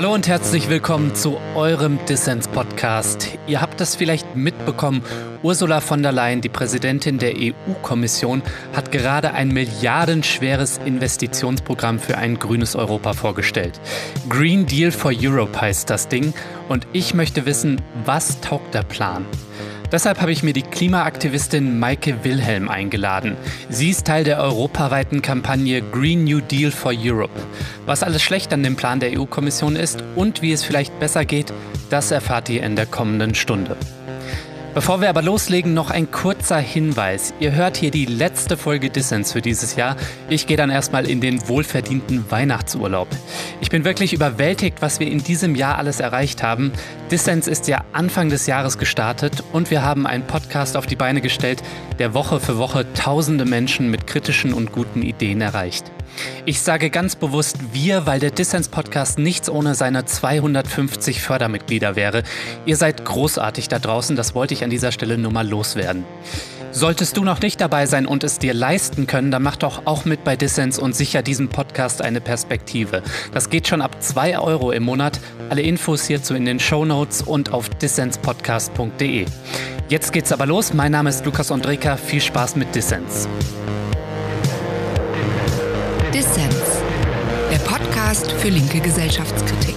Hallo und herzlich willkommen zu eurem Dissens-Podcast. Ihr habt es vielleicht mitbekommen, Ursula von der Leyen, die Präsidentin der EU-Kommission, hat gerade ein milliardenschweres Investitionsprogramm für ein grünes Europa vorgestellt. Green Deal for Europe heißt das Ding und ich möchte wissen, was taugt der Plan? Deshalb habe ich mir die Klimaaktivistin Maike Wilhelm eingeladen. Sie ist Teil der europaweiten Kampagne Green New Deal for Europe. Was alles schlecht an dem Plan der EU-Kommission ist und wie es vielleicht besser geht, das erfahrt ihr in der kommenden Stunde. Bevor wir aber loslegen, noch ein kurzer Hinweis. Ihr hört hier die letzte Folge Dissens für dieses Jahr. Ich gehe dann erstmal in den wohlverdienten Weihnachtsurlaub. Ich bin wirklich überwältigt, was wir in diesem Jahr alles erreicht haben. Dissens ist ja Anfang des Jahres gestartet und wir haben einen Podcast auf die Beine gestellt, der Woche für Woche tausende Menschen mit kritischen und guten Ideen erreicht. Ich sage ganz bewusst wir, weil der Dissens Podcast nichts ohne seine 250 Fördermitglieder wäre. Ihr seid großartig da draußen, das wollte ich an dieser Stelle nur mal loswerden. Solltest du noch nicht dabei sein und es dir leisten können, dann mach doch auch mit bei Dissens und sicher diesem Podcast eine Perspektive. Das geht schon ab 2 Euro im Monat. Alle Infos hierzu in den Show Notes und auf dissenspodcast.de. Jetzt geht's aber los. Mein Name ist Lukas Andreka. Viel Spaß mit Dissens. Dissens, der Podcast für linke Gesellschaftskritik.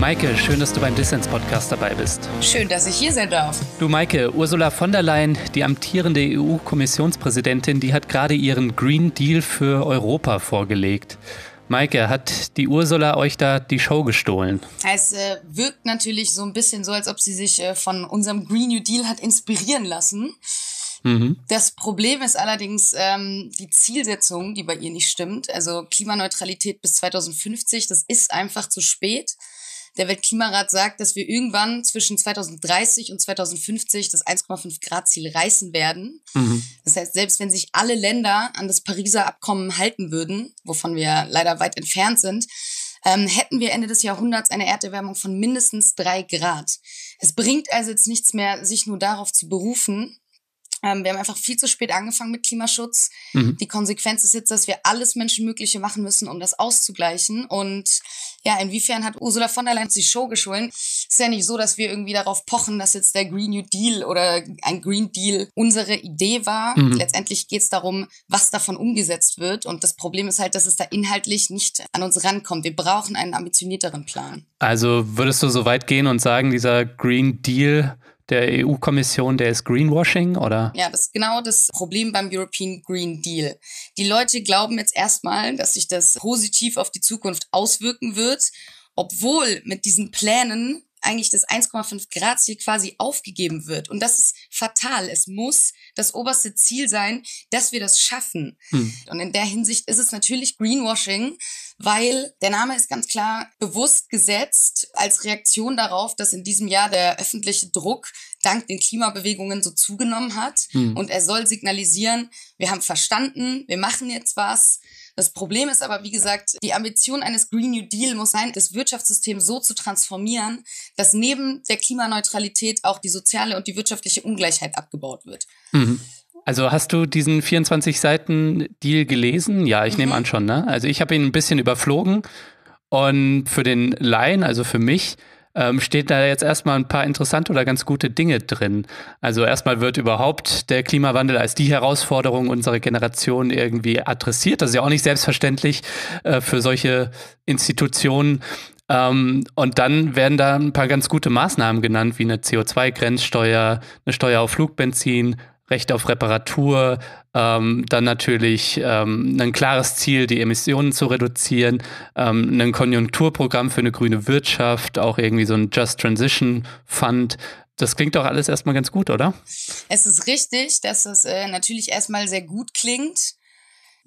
Maike, schön, dass du beim Dissens-Podcast dabei bist. Schön, dass ich hier sein darf. Du, Maike, Ursula von der Leyen, die amtierende EU-Kommissionspräsidentin, die hat gerade ihren Green Deal für Europa vorgelegt. Maike, hat die Ursula euch da die Show gestohlen? Es äh, wirkt natürlich so ein bisschen so, als ob sie sich äh, von unserem Green New Deal hat inspirieren lassen. Mhm. Das Problem ist allerdings ähm, die Zielsetzung, die bei ihr nicht stimmt. Also Klimaneutralität bis 2050, das ist einfach zu spät. Der Weltklimarat sagt, dass wir irgendwann zwischen 2030 und 2050 das 1,5 Grad Ziel reißen werden. Mhm. Das heißt, selbst wenn sich alle Länder an das Pariser Abkommen halten würden, wovon wir leider weit entfernt sind, ähm, hätten wir Ende des Jahrhunderts eine Erderwärmung von mindestens drei Grad. Es bringt also jetzt nichts mehr, sich nur darauf zu berufen, ähm, wir haben einfach viel zu spät angefangen mit Klimaschutz. Mhm. Die Konsequenz ist jetzt, dass wir alles Menschenmögliche machen müssen, um das auszugleichen. Und ja, inwiefern hat Ursula von der Leyen die Show geschulden? Ist ja nicht so, dass wir irgendwie darauf pochen, dass jetzt der Green New Deal oder ein Green Deal unsere Idee war. Mhm. Letztendlich geht es darum, was davon umgesetzt wird. Und das Problem ist halt, dass es da inhaltlich nicht an uns rankommt. Wir brauchen einen ambitionierteren Plan. Also würdest du so weit gehen und sagen, dieser Green Deal der EU-Kommission, der ist Greenwashing, oder? Ja, das ist genau das Problem beim European Green Deal. Die Leute glauben jetzt erstmal, dass sich das positiv auf die Zukunft auswirken wird, obwohl mit diesen Plänen eigentlich das 1,5 Grad Ziel quasi aufgegeben wird. Und das ist fatal. Es muss das oberste Ziel sein, dass wir das schaffen. Hm. Und in der Hinsicht ist es natürlich Greenwashing, weil der Name ist ganz klar bewusst gesetzt als Reaktion darauf, dass in diesem Jahr der öffentliche Druck dank den Klimabewegungen so zugenommen hat. Hm. Und er soll signalisieren, wir haben verstanden, wir machen jetzt was. Das Problem ist aber, wie gesagt, die Ambition eines Green New Deal muss sein, das Wirtschaftssystem so zu transformieren, dass neben der Klimaneutralität auch die soziale und die wirtschaftliche Ungleichheit abgebaut wird. Mhm. Also hast du diesen 24 Seiten Deal gelesen? Ja, ich mhm. nehme an schon, ne? Also ich habe ihn ein bisschen überflogen und für den Laien, also für mich, ähm, steht da jetzt erstmal ein paar interessante oder ganz gute Dinge drin. Also erstmal wird überhaupt der Klimawandel als die Herausforderung unserer Generation irgendwie adressiert. Das ist ja auch nicht selbstverständlich äh, für solche Institutionen. Ähm, und dann werden da ein paar ganz gute Maßnahmen genannt, wie eine CO2-Grenzsteuer, eine Steuer auf Flugbenzin, Recht auf Reparatur, ähm, dann natürlich ähm, ein klares Ziel, die Emissionen zu reduzieren, ähm, ein Konjunkturprogramm für eine grüne Wirtschaft, auch irgendwie so ein Just Transition Fund. Das klingt doch alles erstmal ganz gut, oder? Es ist richtig, dass es äh, natürlich erstmal sehr gut klingt.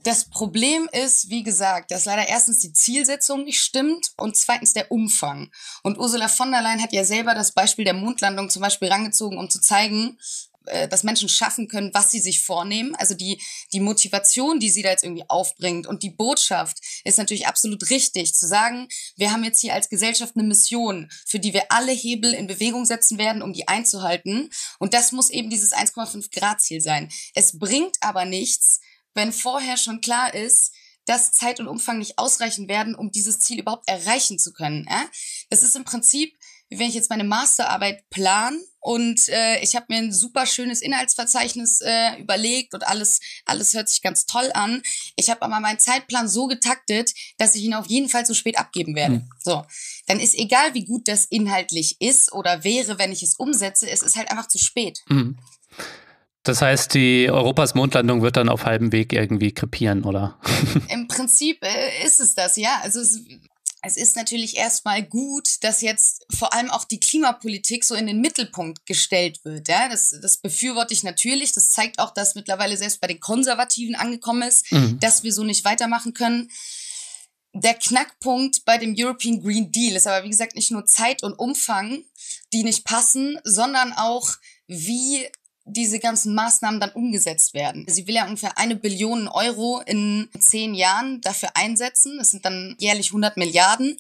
Das Problem ist, wie gesagt, dass leider erstens die Zielsetzung nicht stimmt und zweitens der Umfang. Und Ursula von der Leyen hat ja selber das Beispiel der Mondlandung zum Beispiel rangezogen, um zu zeigen, äh, dass Menschen schaffen können, was sie sich vornehmen. Also die, die Motivation, die sie da jetzt irgendwie aufbringt und die Botschaft ist natürlich absolut richtig, zu sagen, wir haben jetzt hier als Gesellschaft eine Mission, für die wir alle Hebel in Bewegung setzen werden, um die einzuhalten. Und das muss eben dieses 1,5 Grad Ziel sein. Es bringt aber nichts, wenn vorher schon klar ist, dass Zeit und Umfang nicht ausreichen werden, um dieses Ziel überhaupt erreichen zu können. Das ist im Prinzip wenn ich jetzt meine Masterarbeit plan und äh, ich habe mir ein super schönes Inhaltsverzeichnis äh, überlegt und alles alles hört sich ganz toll an. Ich habe aber meinen Zeitplan so getaktet, dass ich ihn auf jeden Fall zu spät abgeben werde. Mhm. So, dann ist egal, wie gut das inhaltlich ist oder wäre, wenn ich es umsetze, es ist halt einfach zu spät. Mhm. Das heißt, die Europas Mondlandung wird dann auf halbem Weg irgendwie krepieren, oder? Im Prinzip äh, ist es das, ja. Also es, es ist natürlich erstmal gut, dass jetzt vor allem auch die Klimapolitik so in den Mittelpunkt gestellt wird. Ja? Das, das befürworte ich natürlich. Das zeigt auch, dass mittlerweile selbst bei den Konservativen angekommen ist, mhm. dass wir so nicht weitermachen können. Der Knackpunkt bei dem European Green Deal ist aber, wie gesagt, nicht nur Zeit und Umfang, die nicht passen, sondern auch, wie diese ganzen Maßnahmen dann umgesetzt werden. Sie will ja ungefähr eine Billion Euro in zehn Jahren dafür einsetzen. Das sind dann jährlich 100 Milliarden.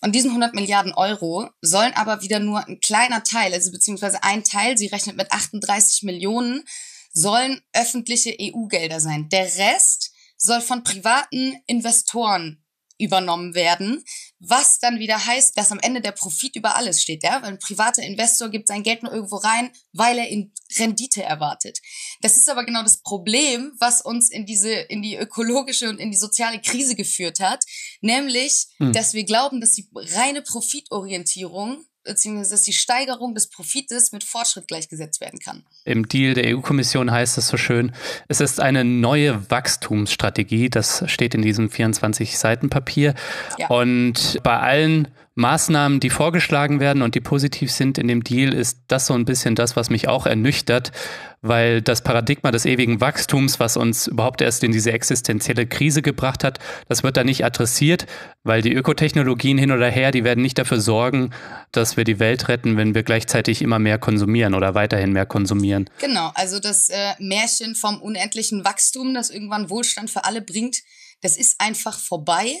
Von diesen 100 Milliarden Euro sollen aber wieder nur ein kleiner Teil, also beziehungsweise ein Teil, sie rechnet mit 38 Millionen, sollen öffentliche EU-Gelder sein. Der Rest soll von privaten Investoren übernommen werden, was dann wieder heißt, dass am Ende der Profit über alles steht. Ja? Ein privater Investor gibt sein Geld nur irgendwo rein, weil er in Rendite erwartet. Das ist aber genau das Problem, was uns in diese, in die ökologische und in die soziale Krise geführt hat, nämlich, hm. dass wir glauben, dass die reine Profitorientierung beziehungsweise dass die Steigerung des Profites mit Fortschritt gleichgesetzt werden kann. Im Deal der EU-Kommission heißt es so schön, es ist eine neue Wachstumsstrategie, das steht in diesem 24 Seiten Papier. Ja. Und bei allen Maßnahmen, die vorgeschlagen werden und die positiv sind in dem Deal, ist das so ein bisschen das, was mich auch ernüchtert, weil das Paradigma des ewigen Wachstums, was uns überhaupt erst in diese existenzielle Krise gebracht hat, das wird da nicht adressiert, weil die Ökotechnologien hin oder her, die werden nicht dafür sorgen, dass wir die Welt retten, wenn wir gleichzeitig immer mehr konsumieren oder weiterhin mehr konsumieren. Genau, also das äh, Märchen vom unendlichen Wachstum, das irgendwann Wohlstand für alle bringt, das ist einfach vorbei.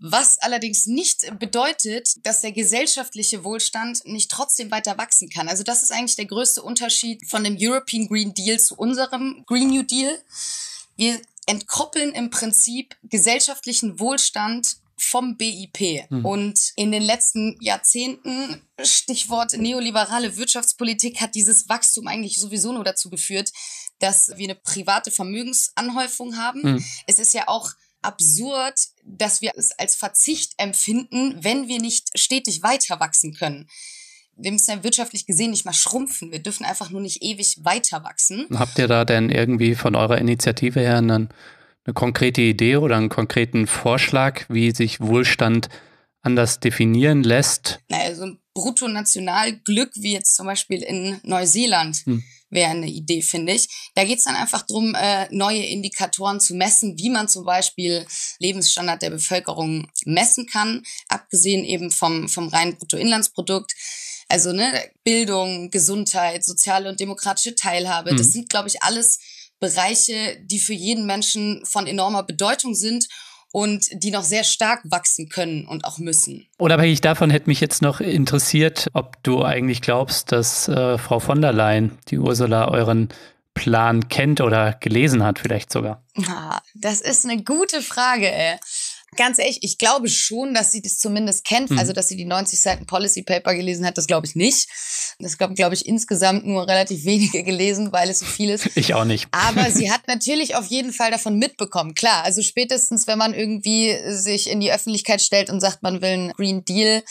Was allerdings nicht bedeutet, dass der gesellschaftliche Wohlstand nicht trotzdem weiter wachsen kann. Also das ist eigentlich der größte Unterschied von dem European Green Deal zu unserem Green New Deal. Wir entkoppeln im Prinzip gesellschaftlichen Wohlstand vom BIP. Mhm. Und in den letzten Jahrzehnten, Stichwort neoliberale Wirtschaftspolitik, hat dieses Wachstum eigentlich sowieso nur dazu geführt, dass wir eine private Vermögensanhäufung haben. Mhm. Es ist ja auch absurd, dass wir es als Verzicht empfinden, wenn wir nicht stetig weiter wachsen können. Wir müssen ja wirtschaftlich gesehen nicht mal schrumpfen. Wir dürfen einfach nur nicht ewig weiter wachsen. Habt ihr da denn irgendwie von eurer Initiative her einen, eine konkrete Idee oder einen konkreten Vorschlag, wie sich Wohlstand anders definieren lässt? Naja, so ein Bruttonationalglück wie jetzt zum Beispiel in Neuseeland. Hm wäre eine Idee, finde ich. Da geht es dann einfach darum, äh, neue Indikatoren zu messen, wie man zum Beispiel Lebensstandard der Bevölkerung messen kann, abgesehen eben vom, vom reinen Bruttoinlandsprodukt. Also ne, Bildung, Gesundheit, soziale und demokratische Teilhabe, mhm. das sind, glaube ich, alles Bereiche, die für jeden Menschen von enormer Bedeutung sind und die noch sehr stark wachsen können und auch müssen. Unabhängig davon hätte mich jetzt noch interessiert, ob du eigentlich glaubst, dass äh, Frau von der Leyen, die Ursula, euren Plan kennt oder gelesen hat, vielleicht sogar. Ah, das ist eine gute Frage, ey. Ganz ehrlich, ich glaube schon, dass sie das zumindest kennt. Mhm. Also, dass sie die 90 Seiten Policy Paper gelesen hat, das glaube ich nicht. Das glaube glaub ich insgesamt nur relativ wenige gelesen, weil es so viel ist. Ich auch nicht. Aber sie hat natürlich auf jeden Fall davon mitbekommen. Klar, also spätestens, wenn man irgendwie sich in die Öffentlichkeit stellt und sagt, man will einen Green Deal,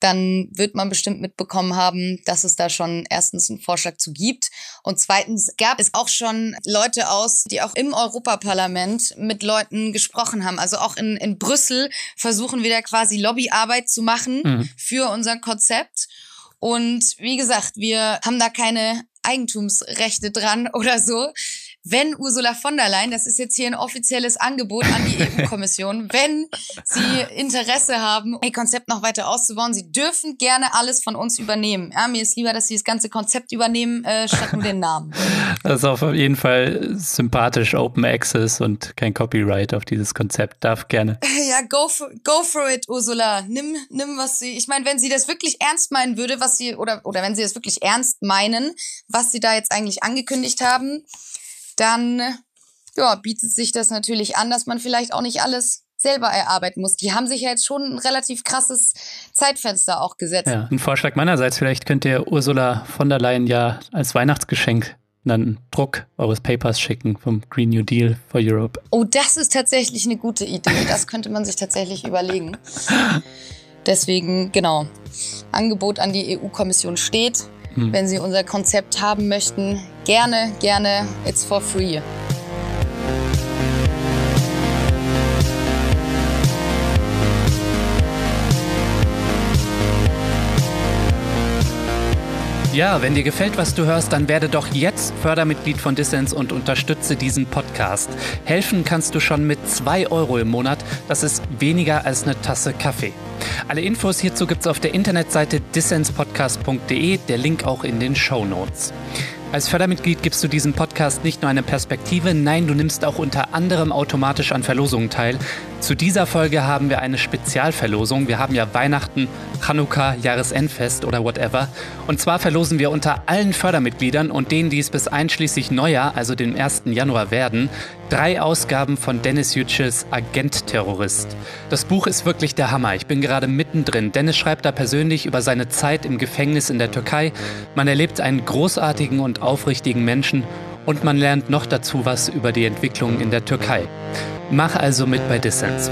dann wird man bestimmt mitbekommen haben, dass es da schon erstens einen Vorschlag zu gibt. Und zweitens gab es auch schon Leute aus, die auch im Europaparlament mit Leuten gesprochen haben. Also auch in, in Brüssel Brüssel versuchen wir da quasi Lobbyarbeit zu machen mhm. für unser Konzept. Und wie gesagt, wir haben da keine Eigentumsrechte dran oder so. Wenn Ursula von der Leyen, das ist jetzt hier ein offizielles Angebot an die EU-Kommission, wenn Sie Interesse haben, Ihr Konzept noch weiter auszubauen, Sie dürfen gerne alles von uns übernehmen. Ja, mir ist lieber, dass Sie das ganze Konzept übernehmen, äh, statt nur den Namen. Das ist auf jeden Fall sympathisch, Open Access und kein Copyright auf dieses Konzept. Darf gerne. Ja, go for, go for it, Ursula. Nimm, nimm, was Sie, ich meine, wenn sie das wirklich ernst meinen würde, was sie, oder, oder wenn sie das wirklich ernst meinen, was sie da jetzt eigentlich angekündigt haben, dann ja, bietet sich das natürlich an, dass man vielleicht auch nicht alles selber erarbeiten muss. Die haben sich ja jetzt schon ein relativ krasses Zeitfenster auch gesetzt. Ja, ein Vorschlag meinerseits, vielleicht könnt ihr Ursula von der Leyen ja als Weihnachtsgeschenk einen Druck eures Papers schicken vom Green New Deal for Europe. Oh, das ist tatsächlich eine gute Idee. Das könnte man sich tatsächlich überlegen. Deswegen, genau, Angebot an die EU-Kommission steht. Wenn Sie unser Konzept haben möchten, gerne, gerne, it's for free. Ja, wenn dir gefällt, was du hörst, dann werde doch jetzt Fördermitglied von Dissens und unterstütze diesen Podcast. Helfen kannst du schon mit 2 Euro im Monat. Das ist weniger als eine Tasse Kaffee. Alle Infos hierzu gibt's auf der Internetseite dissenspodcast.de, der Link auch in den Show Notes. Als Fördermitglied gibst du diesem Podcast nicht nur eine Perspektive, nein, du nimmst auch unter anderem automatisch an Verlosungen teil. Zu dieser Folge haben wir eine Spezialverlosung. Wir haben ja Weihnachten, Chanukka, Jahresendfest oder whatever. Und zwar verlosen wir unter allen Fördermitgliedern und denen, die es bis einschließlich Neujahr, also dem 1. Januar werden, drei Ausgaben von Dennis Yücels Agent-Terrorist. Das Buch ist wirklich der Hammer. Ich bin gerade mittendrin. Dennis schreibt da persönlich über seine Zeit im Gefängnis in der Türkei. Man erlebt einen großartigen und aufrichtigen Menschen und man lernt noch dazu was über die Entwicklung in der Türkei. Mach also mit bei Dissens.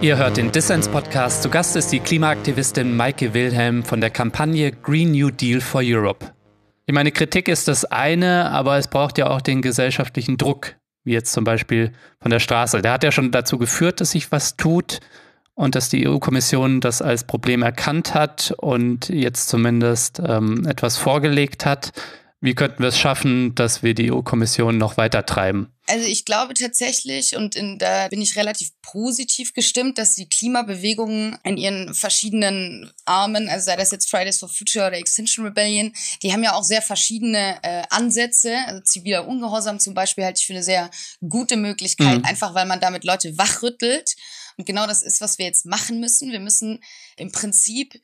Ihr hört den Dissens Podcast. Zu Gast ist die Klimaaktivistin Maike Wilhelm von der Kampagne Green New Deal for Europe. Ich meine, Kritik ist das eine, aber es braucht ja auch den gesellschaftlichen Druck, wie jetzt zum Beispiel von der Straße. Der hat ja schon dazu geführt, dass sich was tut und dass die EU-Kommission das als Problem erkannt hat und jetzt zumindest ähm, etwas vorgelegt hat. Wie könnten wir es schaffen, dass wir die EU-Kommission noch weiter treiben? Also ich glaube tatsächlich, und in, da bin ich relativ positiv gestimmt, dass die Klimabewegungen in ihren verschiedenen Armen, also sei das jetzt Fridays for Future oder Extinction Rebellion, die haben ja auch sehr verschiedene äh, Ansätze. Also ziviler Ungehorsam zum Beispiel halte ich für eine sehr gute Möglichkeit, mhm. einfach weil man damit Leute wachrüttelt und genau das ist, was wir jetzt machen müssen. Wir müssen im Prinzip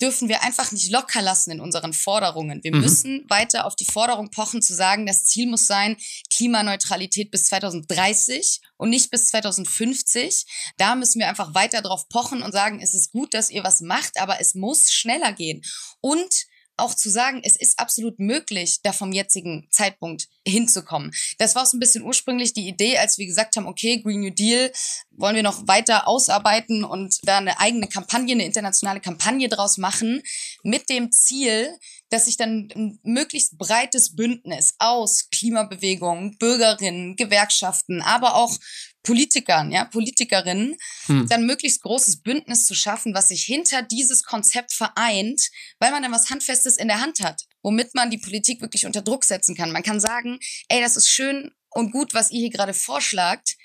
dürfen wir einfach nicht locker lassen in unseren Forderungen. Wir mhm. müssen weiter auf die Forderung pochen, zu sagen, das Ziel muss sein, Klimaneutralität bis 2030 und nicht bis 2050. Da müssen wir einfach weiter drauf pochen und sagen, es ist gut, dass ihr was macht, aber es muss schneller gehen. Und auch zu sagen, es ist absolut möglich, da vom jetzigen Zeitpunkt hinzukommen. Das war so ein bisschen ursprünglich die Idee, als wir gesagt haben, okay, Green New Deal wollen wir noch weiter ausarbeiten und da eine eigene Kampagne, eine internationale Kampagne draus machen, mit dem Ziel, dass sich dann ein möglichst breites Bündnis aus Klimabewegungen, Bürgerinnen, Gewerkschaften, aber auch Politikern, ja, Politikerinnen, hm. dann möglichst großes Bündnis zu schaffen, was sich hinter dieses Konzept vereint, weil man dann was Handfestes in der Hand hat, womit man die Politik wirklich unter Druck setzen kann. Man kann sagen, ey, das ist schön und gut, was ihr hier gerade vorschlagt.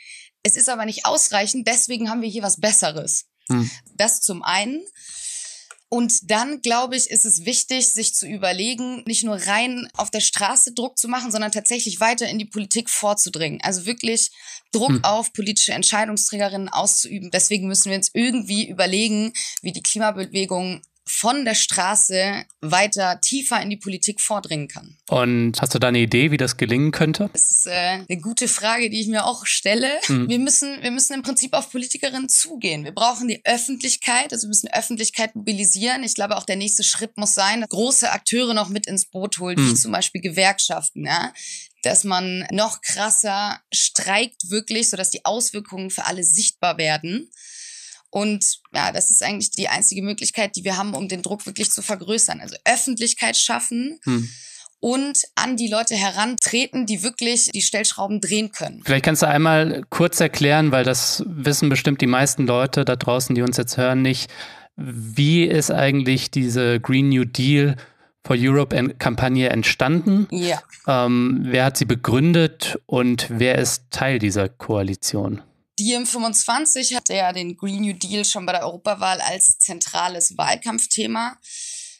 Es ist aber nicht ausreichend, deswegen haben wir hier was Besseres. Hm. Das zum einen. Und dann, glaube ich, ist es wichtig, sich zu überlegen, nicht nur rein auf der Straße Druck zu machen, sondern tatsächlich weiter in die Politik vorzudringen. Also wirklich Druck hm. auf politische Entscheidungsträgerinnen auszuüben. Deswegen müssen wir uns irgendwie überlegen, wie die Klimabewegung von der Straße weiter tiefer in die Politik vordringen kann. Und hast du da eine Idee, wie das gelingen könnte? Das ist äh, eine gute Frage, die ich mir auch stelle. Mhm. Wir müssen, wir müssen im Prinzip auf Politikerinnen zugehen. Wir brauchen die Öffentlichkeit, also wir müssen Öffentlichkeit mobilisieren. Ich glaube, auch der nächste Schritt muss sein, große Akteure noch mit ins Boot holen, mhm. wie zum Beispiel Gewerkschaften, ja dass man noch krasser streikt wirklich, sodass die Auswirkungen für alle sichtbar werden. Und ja, das ist eigentlich die einzige Möglichkeit, die wir haben, um den Druck wirklich zu vergrößern. Also Öffentlichkeit schaffen. Hm und an die Leute herantreten, die wirklich die Stellschrauben drehen können. Vielleicht kannst du einmal kurz erklären, weil das wissen bestimmt die meisten Leute da draußen, die uns jetzt hören, nicht. Wie ist eigentlich diese Green New Deal for Europe-Kampagne entstanden. Ja. Ähm, wer hat sie begründet und wer ist Teil dieser Koalition? Diem 25 hatte ja den Green New Deal schon bei der Europawahl als zentrales Wahlkampfthema.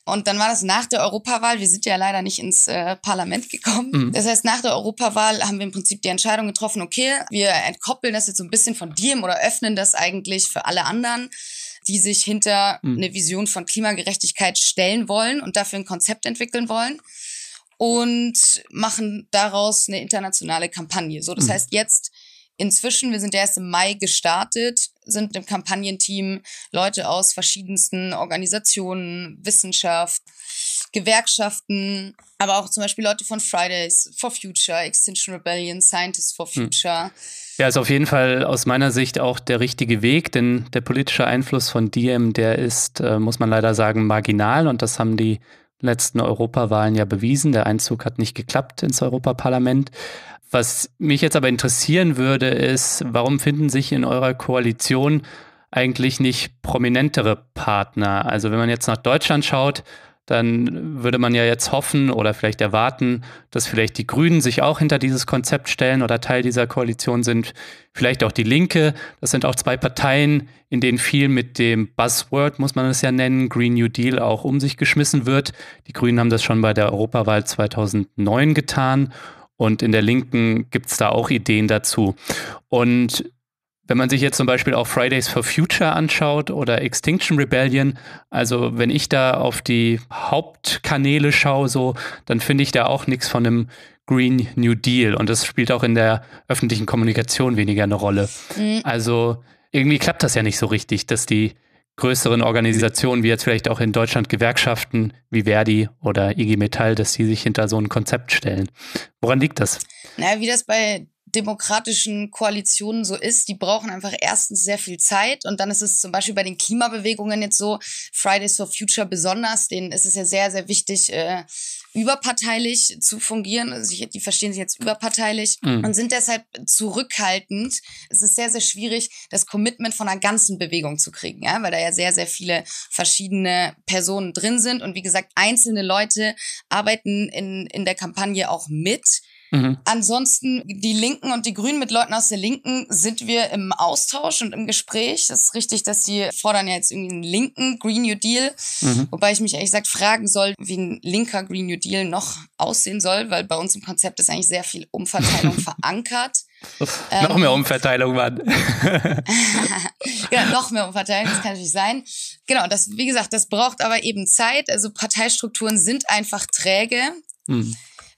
Und dann war das nach der Europawahl. Wir sind ja leider nicht ins äh, Parlament gekommen. Mhm. Das heißt, nach der Europawahl haben wir im Prinzip die Entscheidung getroffen, okay, wir entkoppeln das jetzt so ein bisschen von Diem oder öffnen das eigentlich für alle anderen die sich hinter mhm. eine Vision von Klimagerechtigkeit stellen wollen und dafür ein Konzept entwickeln wollen und machen daraus eine internationale Kampagne. So, das mhm. heißt jetzt inzwischen, wir sind ja erst im Mai gestartet, sind im Kampagnenteam Leute aus verschiedensten Organisationen, Wissenschaft, Gewerkschaften, aber auch zum Beispiel Leute von Fridays for Future, Extinction Rebellion, Scientists for hm. Future. Hm. Ja, ist auf jeden Fall aus meiner Sicht auch der richtige Weg, denn der politische Einfluss von Diem, der ist, äh, muss man leider sagen, marginal und das haben die letzten Europawahlen ja bewiesen. Der Einzug hat nicht geklappt ins Europaparlament. Was mich jetzt aber interessieren würde, ist, warum finden sich in eurer Koalition eigentlich nicht prominentere Partner? Also wenn man jetzt nach Deutschland schaut, dann würde man ja jetzt hoffen oder vielleicht erwarten, dass vielleicht die Grünen sich auch hinter dieses Konzept stellen oder Teil dieser Koalition sind. Vielleicht auch die Linke. Das sind auch zwei Parteien, in denen viel mit dem Buzzword, muss man es ja nennen, Green New Deal auch um sich geschmissen wird. Die Grünen haben das schon bei der Europawahl 2009 getan. Und in der Linken gibt es da auch Ideen dazu. Und wenn man sich jetzt zum Beispiel auch Fridays for Future anschaut oder Extinction Rebellion, also wenn ich da auf die Hauptkanäle schaue, so, dann finde ich da auch nichts von einem Green New Deal und das spielt auch in der öffentlichen Kommunikation weniger eine Rolle. Mhm. Also irgendwie klappt das ja nicht so richtig, dass die größeren Organisationen, wie jetzt vielleicht auch in Deutschland Gewerkschaften wie Verdi oder IG Metall, dass die sich hinter so ein Konzept stellen. Woran liegt das? Naja, wie das bei demokratischen Koalitionen so ist, die brauchen einfach erstens sehr viel Zeit und dann ist es zum Beispiel bei den Klimabewegungen jetzt so, Fridays for Future besonders, denen ist es ja sehr, sehr wichtig, äh, überparteilich zu fungieren. Also die verstehen sich jetzt überparteilich mhm. und sind deshalb zurückhaltend. Es ist sehr, sehr schwierig, das Commitment von einer ganzen Bewegung zu kriegen, ja, weil da ja sehr, sehr viele verschiedene Personen drin sind und wie gesagt, einzelne Leute arbeiten in, in der Kampagne auch mit Mhm. Ansonsten die Linken und die Grünen mit Leuten aus der Linken sind wir im Austausch und im Gespräch. Das ist richtig, dass sie fordern ja jetzt irgendwie einen linken Green New Deal, mhm. wobei ich mich ehrlich gesagt fragen soll, wie ein linker Green New Deal noch aussehen soll, weil bei uns im Konzept ist eigentlich sehr viel Umverteilung verankert. Ähm, noch mehr Umverteilung, Mann. ja, noch mehr Umverteilung, das kann natürlich sein. Genau, das, wie gesagt, das braucht aber eben Zeit. Also Parteistrukturen sind einfach träge. Mhm.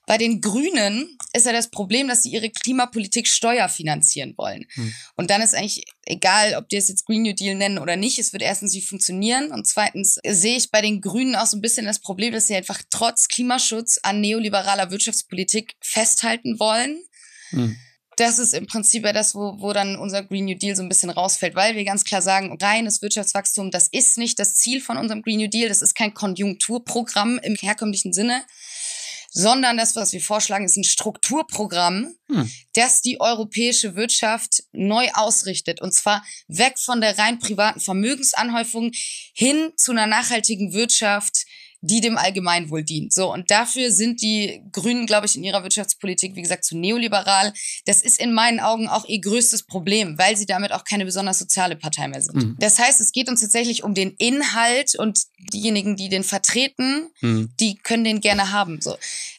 Bei den Grünen ist ja das Problem, dass sie ihre Klimapolitik steuerfinanzieren wollen. Hm. Und dann ist eigentlich egal, ob die es jetzt Green New Deal nennen oder nicht, es wird erstens nicht funktionieren und zweitens sehe ich bei den Grünen auch so ein bisschen das Problem, dass sie einfach trotz Klimaschutz an neoliberaler Wirtschaftspolitik festhalten wollen. Hm das ist im Prinzip ja das, wo, wo dann unser Green New Deal so ein bisschen rausfällt, weil wir ganz klar sagen, reines Wirtschaftswachstum, das ist nicht das Ziel von unserem Green New Deal, das ist kein Konjunkturprogramm im herkömmlichen Sinne, sondern das, was wir vorschlagen, ist ein Strukturprogramm, hm. das die europäische Wirtschaft neu ausrichtet. Und zwar weg von der rein privaten Vermögensanhäufung hin zu einer nachhaltigen Wirtschaft, die dem Allgemeinwohl dient. So, und dafür sind die Grünen, glaube ich, in ihrer Wirtschaftspolitik, wie gesagt, zu neoliberal. Das ist in meinen Augen auch ihr größtes Problem, weil sie damit auch keine besonders soziale Partei mehr sind. Mhm. Das heißt, es geht uns tatsächlich um den Inhalt und diejenigen, die den vertreten, mhm. die können den gerne haben. So.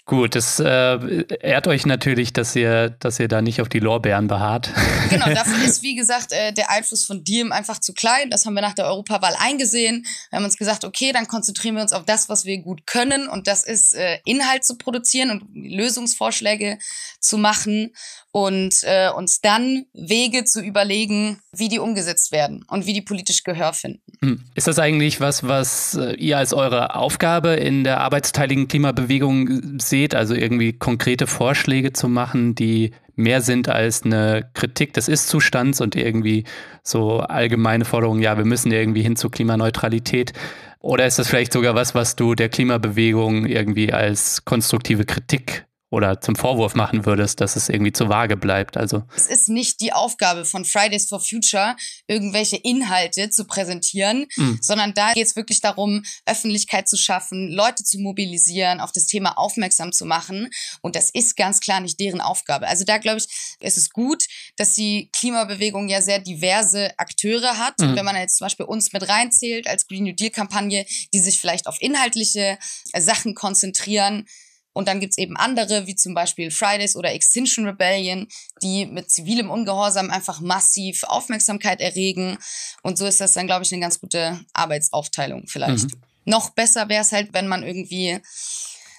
Gut, das äh, ehrt euch natürlich, dass ihr, dass ihr da nicht auf die Lorbeeren beharrt. Genau, dafür ist, wie gesagt, äh, der Einfluss von Diem einfach zu klein. Das haben wir nach der Europawahl eingesehen. Wir haben uns gesagt, okay, dann konzentrieren wir uns auf das, was wir gut können. Und das ist äh, Inhalt zu produzieren und Lösungsvorschläge zu machen und äh, uns dann Wege zu überlegen, wie die umgesetzt werden und wie die politisch Gehör finden. Hm. Ist das eigentlich was, was äh, ihr als eure Aufgabe in der arbeitsteiligen Klimabewegung seht? Also irgendwie konkrete Vorschläge zu machen, die mehr sind als eine Kritik des Ist-Zustands und irgendwie so allgemeine Forderungen, ja, wir müssen irgendwie hin zu Klimaneutralität. Oder ist das vielleicht sogar was, was du der Klimabewegung irgendwie als konstruktive Kritik oder zum Vorwurf machen würdest, dass es irgendwie zu vage bleibt. Also es ist nicht die Aufgabe von Fridays for Future, irgendwelche Inhalte zu präsentieren, mhm. sondern da geht es wirklich darum, Öffentlichkeit zu schaffen, Leute zu mobilisieren, auf das Thema aufmerksam zu machen. Und das ist ganz klar nicht deren Aufgabe. Also da glaube ich, ist es gut, dass die Klimabewegung ja sehr diverse Akteure hat. Mhm. Und wenn man jetzt zum Beispiel uns mit reinzählt als Green New Deal Kampagne, die sich vielleicht auf inhaltliche Sachen konzentrieren, und dann gibt's eben andere, wie zum Beispiel Fridays oder Extinction Rebellion, die mit zivilem Ungehorsam einfach massiv Aufmerksamkeit erregen. Und so ist das dann, glaube ich, eine ganz gute Arbeitsaufteilung vielleicht. Mhm. Noch besser wäre es halt, wenn man irgendwie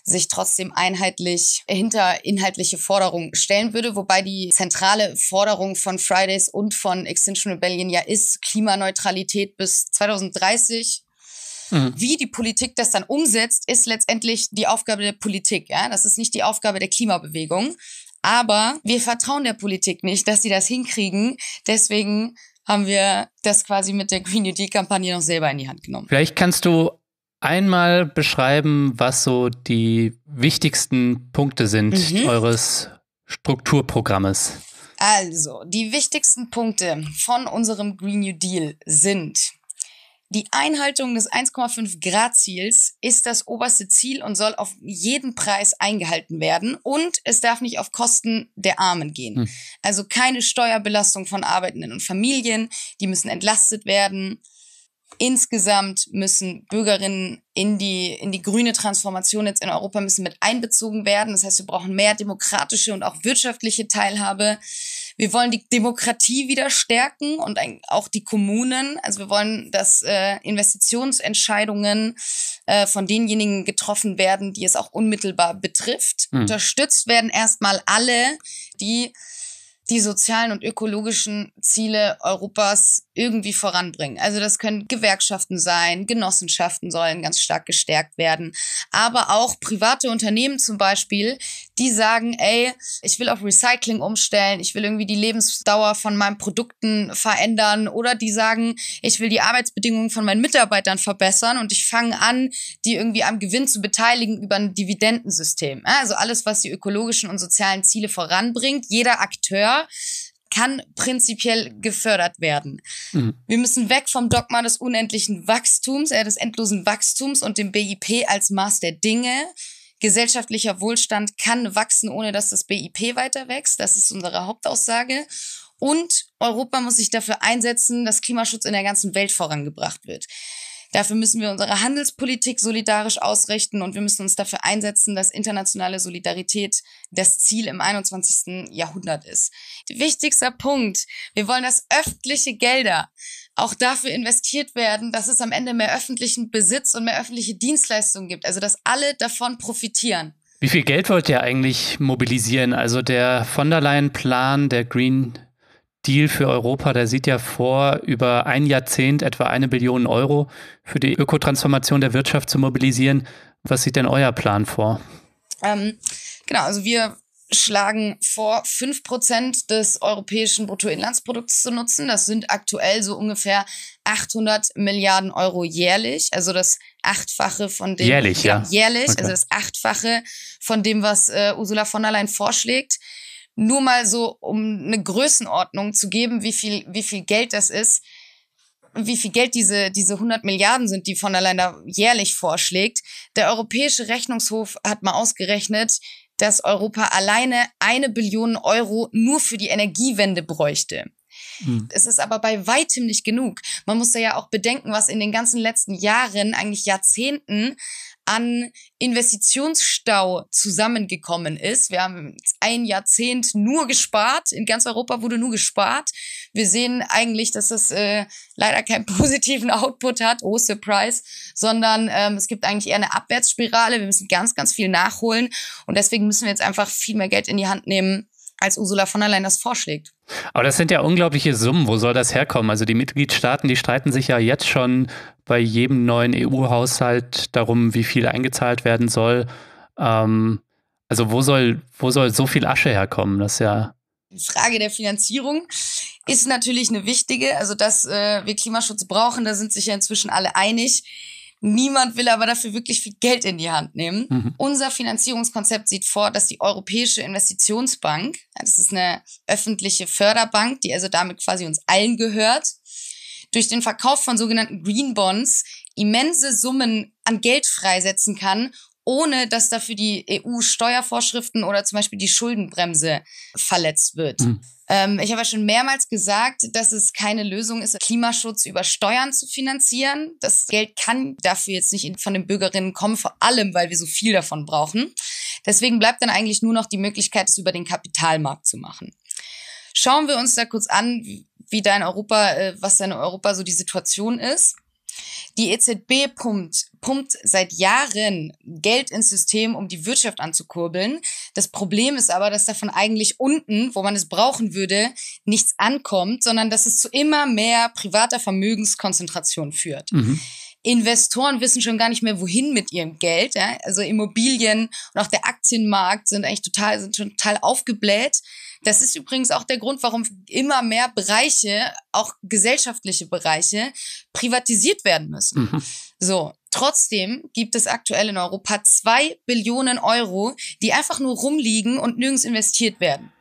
sich trotzdem einheitlich hinter inhaltliche Forderungen stellen würde, wobei die zentrale Forderung von Fridays und von Extinction Rebellion ja ist Klimaneutralität bis 2030 Mhm. Wie die Politik das dann umsetzt, ist letztendlich die Aufgabe der Politik. Ja? Das ist nicht die Aufgabe der Klimabewegung. Aber wir vertrauen der Politik nicht, dass sie das hinkriegen. Deswegen haben wir das quasi mit der Green New Deal-Kampagne noch selber in die Hand genommen. Vielleicht kannst du einmal beschreiben, was so die wichtigsten Punkte sind mhm. eures Strukturprogrammes. Also, die wichtigsten Punkte von unserem Green New Deal sind die Einhaltung des 1,5 Grad Ziels ist das oberste Ziel und soll auf jeden Preis eingehalten werden. Und es darf nicht auf Kosten der Armen gehen. Hm. Also keine Steuerbelastung von Arbeitenden und Familien. Die müssen entlastet werden. Insgesamt müssen Bürgerinnen in die, in die grüne Transformation jetzt in Europa müssen mit einbezogen werden. Das heißt, wir brauchen mehr demokratische und auch wirtschaftliche Teilhabe. Wir wollen die Demokratie wieder stärken und auch die Kommunen. Also wir wollen, dass äh, Investitionsentscheidungen äh, von denjenigen getroffen werden, die es auch unmittelbar betrifft. Mhm. Unterstützt werden erstmal alle, die die sozialen und ökologischen Ziele Europas irgendwie voranbringen. Also das können Gewerkschaften sein, Genossenschaften sollen ganz stark gestärkt werden, aber auch private Unternehmen zum Beispiel, die sagen, ey, ich will auf Recycling umstellen, ich will irgendwie die Lebensdauer von meinen Produkten verändern oder die sagen, ich will die Arbeitsbedingungen von meinen Mitarbeitern verbessern und ich fange an, die irgendwie am Gewinn zu beteiligen über ein Dividendensystem. Also alles, was die ökologischen und sozialen Ziele voranbringt. Jeder Akteur kann prinzipiell gefördert werden. Mhm. Wir müssen weg vom Dogma des unendlichen Wachstums, äh, des endlosen Wachstums und dem BIP als Maß der Dinge. Gesellschaftlicher Wohlstand kann wachsen, ohne dass das BIP weiter wächst. Das ist unsere Hauptaussage. Und Europa muss sich dafür einsetzen, dass Klimaschutz in der ganzen Welt vorangebracht wird. Dafür müssen wir unsere Handelspolitik solidarisch ausrichten und wir müssen uns dafür einsetzen, dass internationale Solidarität das Ziel im 21. Jahrhundert ist. Wichtigster Punkt. Wir wollen, dass öffentliche Gelder auch dafür investiert werden, dass es am Ende mehr öffentlichen Besitz und mehr öffentliche Dienstleistungen gibt. Also, dass alle davon profitieren. Wie viel Geld wollt ihr eigentlich mobilisieren? Also der von der Leyen-Plan, der Green Deal für Europa, der sieht ja vor, über ein Jahrzehnt etwa eine Billion Euro für die Ökotransformation der Wirtschaft zu mobilisieren. Was sieht denn euer Plan vor? Ähm, genau, also wir schlagen vor, fünf Prozent des europäischen Bruttoinlandsprodukts zu nutzen. Das sind aktuell so ungefähr 800 Milliarden Euro jährlich, also das Achtfache von dem. Jährlich, ja. Jährlich, okay. also das Achtfache von dem, was äh, Ursula von der Leyen vorschlägt nur mal so, um eine Größenordnung zu geben, wie viel, wie viel Geld das ist, wie viel Geld diese, diese 100 Milliarden sind, die von der Leyen jährlich vorschlägt. Der Europäische Rechnungshof hat mal ausgerechnet, dass Europa alleine eine Billion Euro nur für die Energiewende bräuchte. Hm. Es ist aber bei weitem nicht genug. Man muss ja auch bedenken, was in den ganzen letzten Jahren, eigentlich Jahrzehnten an Investitionsstau zusammengekommen ist. Wir haben ein Jahrzehnt nur gespart. In ganz Europa wurde nur gespart. Wir sehen eigentlich, dass es äh, leider keinen positiven Output hat, oh Surprise, sondern ähm, es gibt eigentlich eher eine Abwärtsspirale. Wir müssen ganz, ganz viel nachholen und deswegen müssen wir jetzt einfach viel mehr Geld in die Hand nehmen, als Ursula von der Leyen das vorschlägt. Aber das sind ja unglaubliche Summen. Wo soll das herkommen? Also die Mitgliedstaaten, die streiten sich ja jetzt schon bei jedem neuen EU-Haushalt darum, wie viel eingezahlt werden soll. Ähm, also wo soll, wo soll so viel Asche herkommen? Das ja. Die Frage der Finanzierung ist natürlich eine wichtige. Also dass äh, wir Klimaschutz brauchen, da sind sich ja inzwischen alle einig. Niemand will aber dafür wirklich viel Geld in die Hand nehmen. Mhm. Unser Finanzierungskonzept sieht vor, dass die Europäische Investitionsbank, das ist eine öffentliche Förderbank, die also damit quasi uns allen gehört, durch den Verkauf von sogenannten Green Bonds immense Summen an Geld freisetzen kann, ohne dass dafür die EU-Steuervorschriften oder zum Beispiel die Schuldenbremse verletzt wird. Mhm. Ähm, ich habe ja schon mehrmals gesagt, dass es keine Lösung ist, Klimaschutz über Steuern zu finanzieren. Das Geld kann dafür jetzt nicht von den Bürgerinnen kommen, vor allem, weil wir so viel davon brauchen. Deswegen bleibt dann eigentlich nur noch die Möglichkeit, es über den Kapitalmarkt zu machen. Schauen wir uns da kurz an, wie da in Europa, äh, was da in Europa so die Situation ist. Die EZB pumpt, pumpt seit Jahren Geld ins System, um die Wirtschaft anzukurbeln. Das Problem ist aber, dass davon eigentlich unten, wo man es brauchen würde, nichts ankommt, sondern dass es zu immer mehr privater Vermögenskonzentration führt. Mhm. Investoren wissen schon gar nicht mehr, wohin mit ihrem Geld. Ja? Also Immobilien und auch der Aktienmarkt sind eigentlich total, sind schon total aufgebläht. Das ist übrigens auch der Grund, warum immer mehr Bereiche, auch gesellschaftliche Bereiche, privatisiert werden müssen. Mhm. So. Trotzdem gibt es aktuell in Europa zwei Billionen Euro, die einfach nur rumliegen und nirgends investiert werden.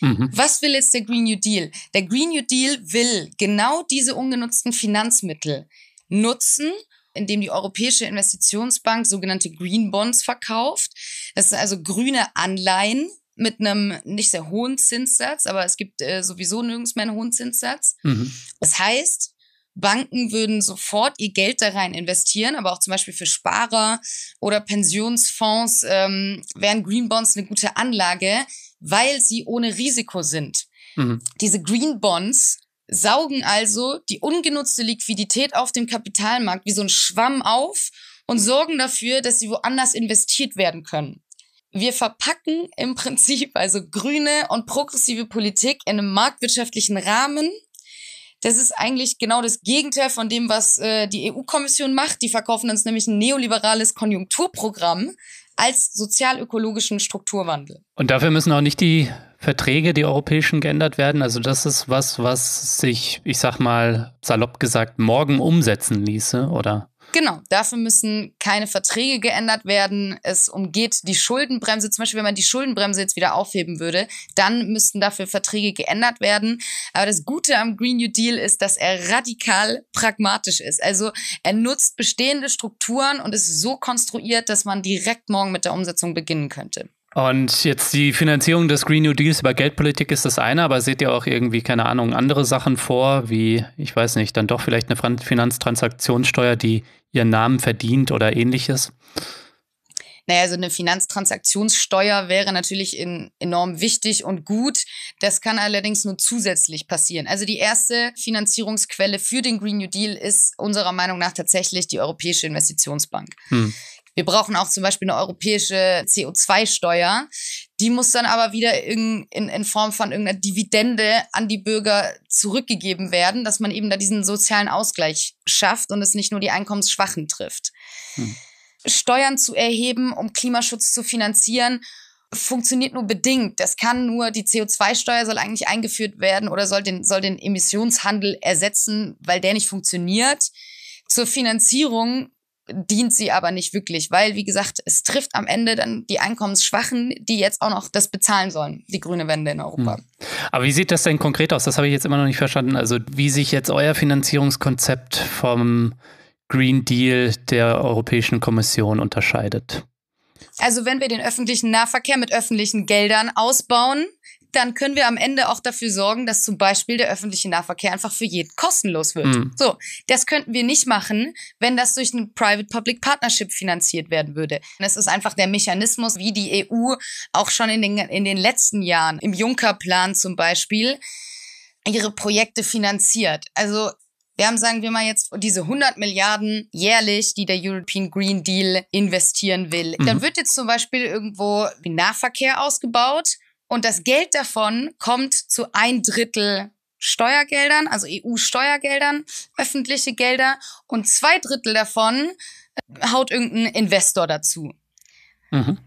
Mhm. Was will jetzt der Green New Deal? Der Green New Deal will genau diese ungenutzten Finanzmittel nutzen, indem die Europäische Investitionsbank sogenannte Green Bonds verkauft. Das sind also grüne Anleihen, mit einem nicht sehr hohen Zinssatz, aber es gibt äh, sowieso nirgends mehr einen hohen Zinssatz. Mhm. Das heißt, Banken würden sofort ihr Geld da rein investieren, aber auch zum Beispiel für Sparer oder Pensionsfonds ähm, wären Green Bonds eine gute Anlage, weil sie ohne Risiko sind. Mhm. Diese Green Bonds saugen also die ungenutzte Liquidität auf dem Kapitalmarkt wie so ein Schwamm auf und sorgen dafür, dass sie woanders investiert werden können. Wir verpacken im Prinzip also grüne und progressive Politik in einem marktwirtschaftlichen Rahmen. Das ist eigentlich genau das Gegenteil von dem, was äh, die EU-Kommission macht. Die verkaufen uns nämlich ein neoliberales Konjunkturprogramm als sozialökologischen Strukturwandel. Und dafür müssen auch nicht die Verträge, die europäischen, geändert werden. Also das ist was, was sich, ich sag mal, salopp gesagt, morgen umsetzen ließe, oder? Genau, dafür müssen keine Verträge geändert werden. Es umgeht die Schuldenbremse. Zum Beispiel, wenn man die Schuldenbremse jetzt wieder aufheben würde, dann müssten dafür Verträge geändert werden. Aber das Gute am Green New Deal ist, dass er radikal pragmatisch ist. Also er nutzt bestehende Strukturen und ist so konstruiert, dass man direkt morgen mit der Umsetzung beginnen könnte. Und jetzt die Finanzierung des Green New Deals über Geldpolitik ist das eine, aber seht ihr auch irgendwie, keine Ahnung, andere Sachen vor, wie, ich weiß nicht, dann doch vielleicht eine Finanztransaktionssteuer, die ihren Namen verdient oder ähnliches? Naja, also eine Finanztransaktionssteuer wäre natürlich in, enorm wichtig und gut. Das kann allerdings nur zusätzlich passieren. Also die erste Finanzierungsquelle für den Green New Deal ist unserer Meinung nach tatsächlich die Europäische Investitionsbank. Hm. Wir brauchen auch zum Beispiel eine europäische CO2-Steuer. Die muss dann aber wieder in, in, in Form von irgendeiner Dividende an die Bürger zurückgegeben werden, dass man eben da diesen sozialen Ausgleich schafft und es nicht nur die Einkommensschwachen trifft. Hm. Steuern zu erheben, um Klimaschutz zu finanzieren, funktioniert nur bedingt. Das kann nur, die CO2-Steuer soll eigentlich eingeführt werden oder soll den, soll den Emissionshandel ersetzen, weil der nicht funktioniert. Zur Finanzierung dient sie aber nicht wirklich, weil, wie gesagt, es trifft am Ende dann die Einkommensschwachen, die jetzt auch noch das bezahlen sollen, die grüne Wende in Europa. Hm. Aber wie sieht das denn konkret aus? Das habe ich jetzt immer noch nicht verstanden. Also wie sich jetzt euer Finanzierungskonzept vom Green Deal der Europäischen Kommission unterscheidet? Also wenn wir den öffentlichen Nahverkehr mit öffentlichen Geldern ausbauen, dann können wir am Ende auch dafür sorgen, dass zum Beispiel der öffentliche Nahverkehr einfach für jeden kostenlos wird. Mhm. So, das könnten wir nicht machen, wenn das durch ein Private-Public Partnership finanziert werden würde. Es ist einfach der Mechanismus, wie die EU auch schon in den, in den letzten Jahren, im Juncker-Plan zum Beispiel, ihre Projekte finanziert. Also wir haben, sagen wir mal jetzt, diese 100 Milliarden jährlich, die der European Green Deal investieren will. Mhm. Dann wird jetzt zum Beispiel irgendwo Nahverkehr ausgebaut und das Geld davon kommt zu ein Drittel Steuergeldern, also EU-Steuergeldern, öffentliche Gelder und zwei Drittel davon äh, haut irgendein Investor dazu. Mhm.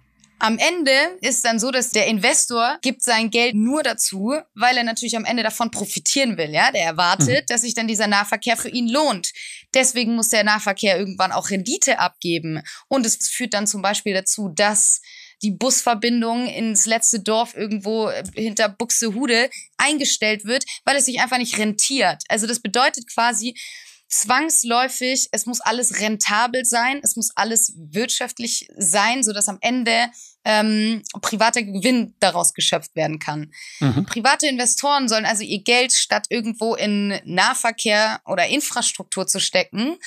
Am Ende ist dann so, dass der Investor gibt sein Geld nur dazu, weil er natürlich am Ende davon profitieren will. Ja, der erwartet, mhm. dass sich dann dieser Nahverkehr für ihn lohnt. Deswegen muss der Nahverkehr irgendwann auch Rendite abgeben. Und es führt dann zum Beispiel dazu, dass die Busverbindung ins letzte Dorf irgendwo äh, hinter Buxtehude eingestellt wird, weil es sich einfach nicht rentiert. Also das bedeutet quasi, zwangsläufig, es muss alles rentabel sein, es muss alles wirtschaftlich sein, so dass am Ende ähm, privater Gewinn daraus geschöpft werden kann. Mhm. Private Investoren sollen also ihr Geld statt irgendwo in Nahverkehr oder Infrastruktur zu stecken,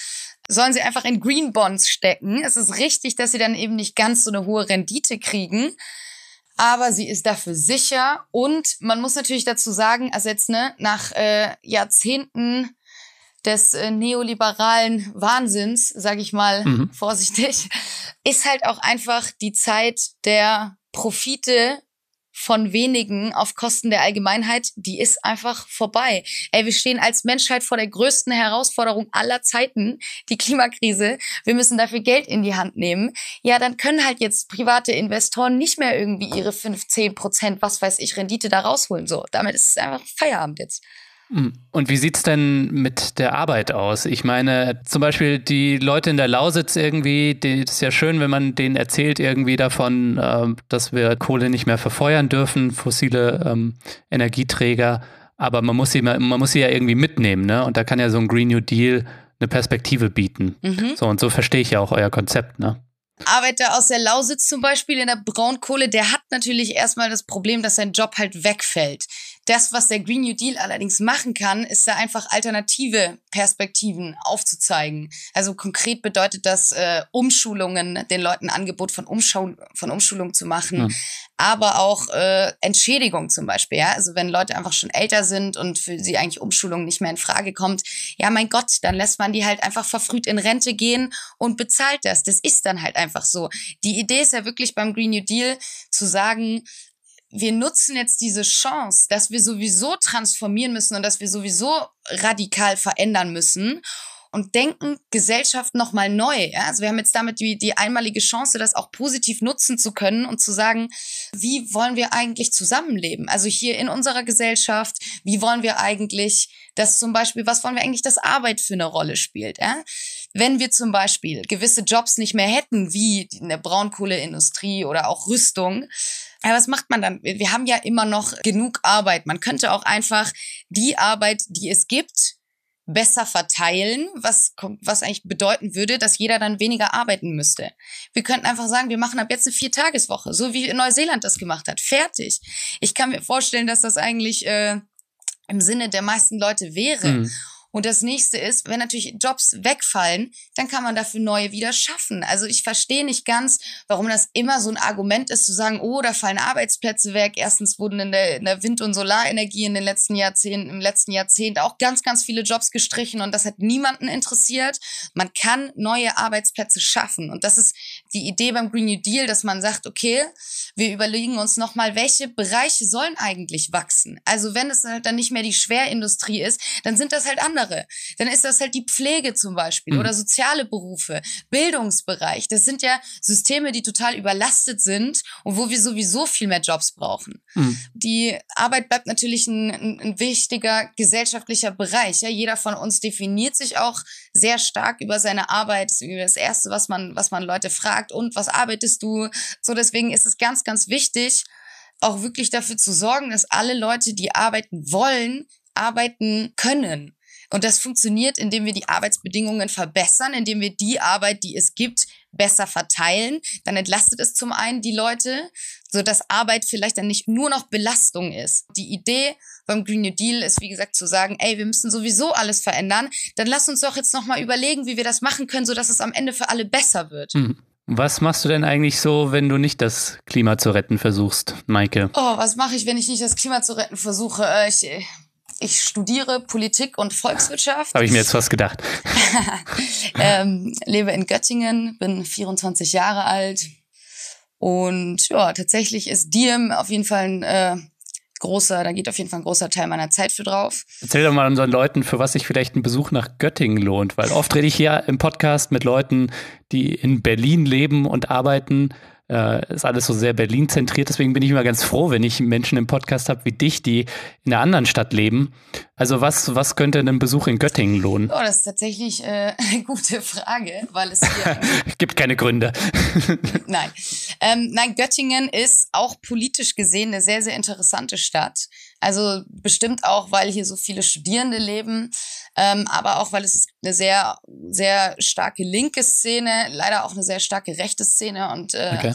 sollen sie einfach in Green Bonds stecken. Es ist richtig, dass sie dann eben nicht ganz so eine hohe Rendite kriegen. Aber sie ist dafür sicher und man muss natürlich dazu sagen, also jetzt ne, nach äh, Jahrzehnten des äh, neoliberalen Wahnsinns, sage ich mal mhm. vorsichtig, ist halt auch einfach die Zeit der Profite von wenigen auf Kosten der Allgemeinheit, die ist einfach vorbei. Ey, wir stehen als Menschheit vor der größten Herausforderung aller Zeiten, die Klimakrise. Wir müssen dafür Geld in die Hand nehmen. Ja, dann können halt jetzt private Investoren nicht mehr irgendwie ihre 15 Prozent, was weiß ich, Rendite da rausholen. So, damit ist es einfach Feierabend jetzt. Und wie sieht's denn mit der Arbeit aus? Ich meine, zum Beispiel die Leute in der Lausitz irgendwie, die, das ist ja schön, wenn man denen erzählt irgendwie davon, äh, dass wir Kohle nicht mehr verfeuern dürfen, fossile ähm, Energieträger. Aber man muss sie, man muss sie ja irgendwie mitnehmen, ne? Und da kann ja so ein Green New Deal eine Perspektive bieten. Mhm. So und so verstehe ich ja auch euer Konzept, ne? Arbeiter aus der Lausitz zum Beispiel in der Braunkohle, der hat natürlich erstmal das Problem, dass sein Job halt wegfällt. Das, was der Green New Deal allerdings machen kann, ist da einfach alternative Perspektiven aufzuzeigen. Also konkret bedeutet das äh, Umschulungen, den Leuten Angebot von, Umschul von Umschulung zu machen, ja. aber auch äh, Entschädigung zum Beispiel. Ja? Also wenn Leute einfach schon älter sind und für sie eigentlich Umschulung nicht mehr in Frage kommt, ja mein Gott, dann lässt man die halt einfach verfrüht in Rente gehen und bezahlt das. Das ist dann halt einfach so. Die Idee ist ja wirklich beim Green New Deal zu sagen, wir nutzen jetzt diese Chance, dass wir sowieso transformieren müssen und dass wir sowieso radikal verändern müssen und denken Gesellschaft nochmal neu. Also wir haben jetzt damit die, die einmalige Chance, das auch positiv nutzen zu können und zu sagen, wie wollen wir eigentlich zusammenleben? Also hier in unserer Gesellschaft, wie wollen wir eigentlich, dass zum Beispiel, was wollen wir eigentlich, dass Arbeit für eine Rolle spielt? Wenn wir zum Beispiel gewisse Jobs nicht mehr hätten, wie in der Braunkohleindustrie oder auch Rüstung, aber was macht man dann? Wir haben ja immer noch genug Arbeit. Man könnte auch einfach die Arbeit, die es gibt, besser verteilen, was, was eigentlich bedeuten würde, dass jeder dann weniger arbeiten müsste. Wir könnten einfach sagen, wir machen ab jetzt eine Viertageswoche, so wie Neuseeland das gemacht hat. Fertig. Ich kann mir vorstellen, dass das eigentlich äh, im Sinne der meisten Leute wäre. Mhm. Und das nächste ist, wenn natürlich Jobs wegfallen, dann kann man dafür neue wieder schaffen. Also ich verstehe nicht ganz, warum das immer so ein Argument ist, zu sagen, oh, da fallen Arbeitsplätze weg. Erstens wurden in der, in der Wind- und Solarenergie in den letzten Jahrzehnten, im letzten Jahrzehnt auch ganz, ganz viele Jobs gestrichen und das hat niemanden interessiert. Man kann neue Arbeitsplätze schaffen. Und das ist die Idee beim Green New Deal, dass man sagt, okay, wir überlegen uns nochmal, welche Bereiche sollen eigentlich wachsen? Also wenn es halt dann nicht mehr die Schwerindustrie ist, dann sind das halt andere. Dann ist das halt die Pflege zum Beispiel mhm. oder soziale Berufe, Bildungsbereich. Das sind ja Systeme, die total überlastet sind und wo wir sowieso viel mehr Jobs brauchen. Mhm. Die Arbeit bleibt natürlich ein, ein, ein wichtiger gesellschaftlicher Bereich. Ja, jeder von uns definiert sich auch sehr stark über seine Arbeit. Das ist das Erste, was man, was man Leute fragt. Und was arbeitest du? So, deswegen ist es ganz, ganz wichtig, auch wirklich dafür zu sorgen, dass alle Leute, die arbeiten wollen, arbeiten können. Und das funktioniert, indem wir die Arbeitsbedingungen verbessern, indem wir die Arbeit, die es gibt, besser verteilen. Dann entlastet es zum einen die Leute, so dass Arbeit vielleicht dann nicht nur noch Belastung ist. Die Idee beim Green New Deal ist, wie gesagt, zu sagen, ey, wir müssen sowieso alles verändern. Dann lass uns doch jetzt nochmal überlegen, wie wir das machen können, so dass es am Ende für alle besser wird. Hm. Was machst du denn eigentlich so, wenn du nicht das Klima zu retten versuchst, Maike? Oh, was mache ich, wenn ich nicht das Klima zu retten versuche? Äh, ich, ich studiere Politik und Volkswirtschaft. Habe ich mir jetzt fast gedacht. ähm, lebe in Göttingen, bin 24 Jahre alt. Und ja, tatsächlich ist Diem auf jeden Fall ein äh, großer, da geht auf jeden Fall ein großer Teil meiner Zeit für drauf. Erzähl doch mal unseren Leuten, für was sich vielleicht ein Besuch nach Göttingen lohnt, weil oft rede ich hier im Podcast mit Leuten, die in Berlin leben und arbeiten äh, ist alles so sehr Berlin zentriert. Deswegen bin ich immer ganz froh, wenn ich Menschen im Podcast habe wie dich, die in einer anderen Stadt leben. Also was, was könnte ein Besuch in Göttingen lohnen? Oh, das ist tatsächlich äh, eine gute Frage, weil es hier gibt keine Gründe. nein, ähm, nein, Göttingen ist auch politisch gesehen eine sehr sehr interessante Stadt. Also bestimmt auch, weil hier so viele Studierende leben, ähm, aber auch weil es eine sehr sehr starke linke Szene, leider auch eine sehr starke rechte Szene und äh, okay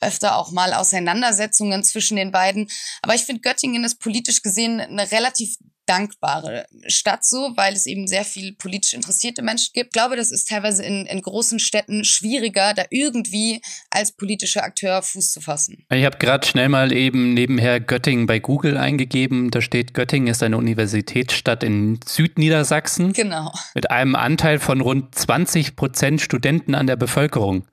öfter auch mal Auseinandersetzungen zwischen den beiden. Aber ich finde, Göttingen ist politisch gesehen eine relativ dankbare Stadt so, weil es eben sehr viel politisch interessierte Menschen gibt. Ich glaube, das ist teilweise in, in großen Städten schwieriger, da irgendwie als politischer Akteur Fuß zu fassen. Ich habe gerade schnell mal eben nebenher Göttingen bei Google eingegeben. Da steht, Göttingen ist eine Universitätsstadt in Südniedersachsen. Genau. Mit einem Anteil von rund 20 Prozent Studenten an der Bevölkerung.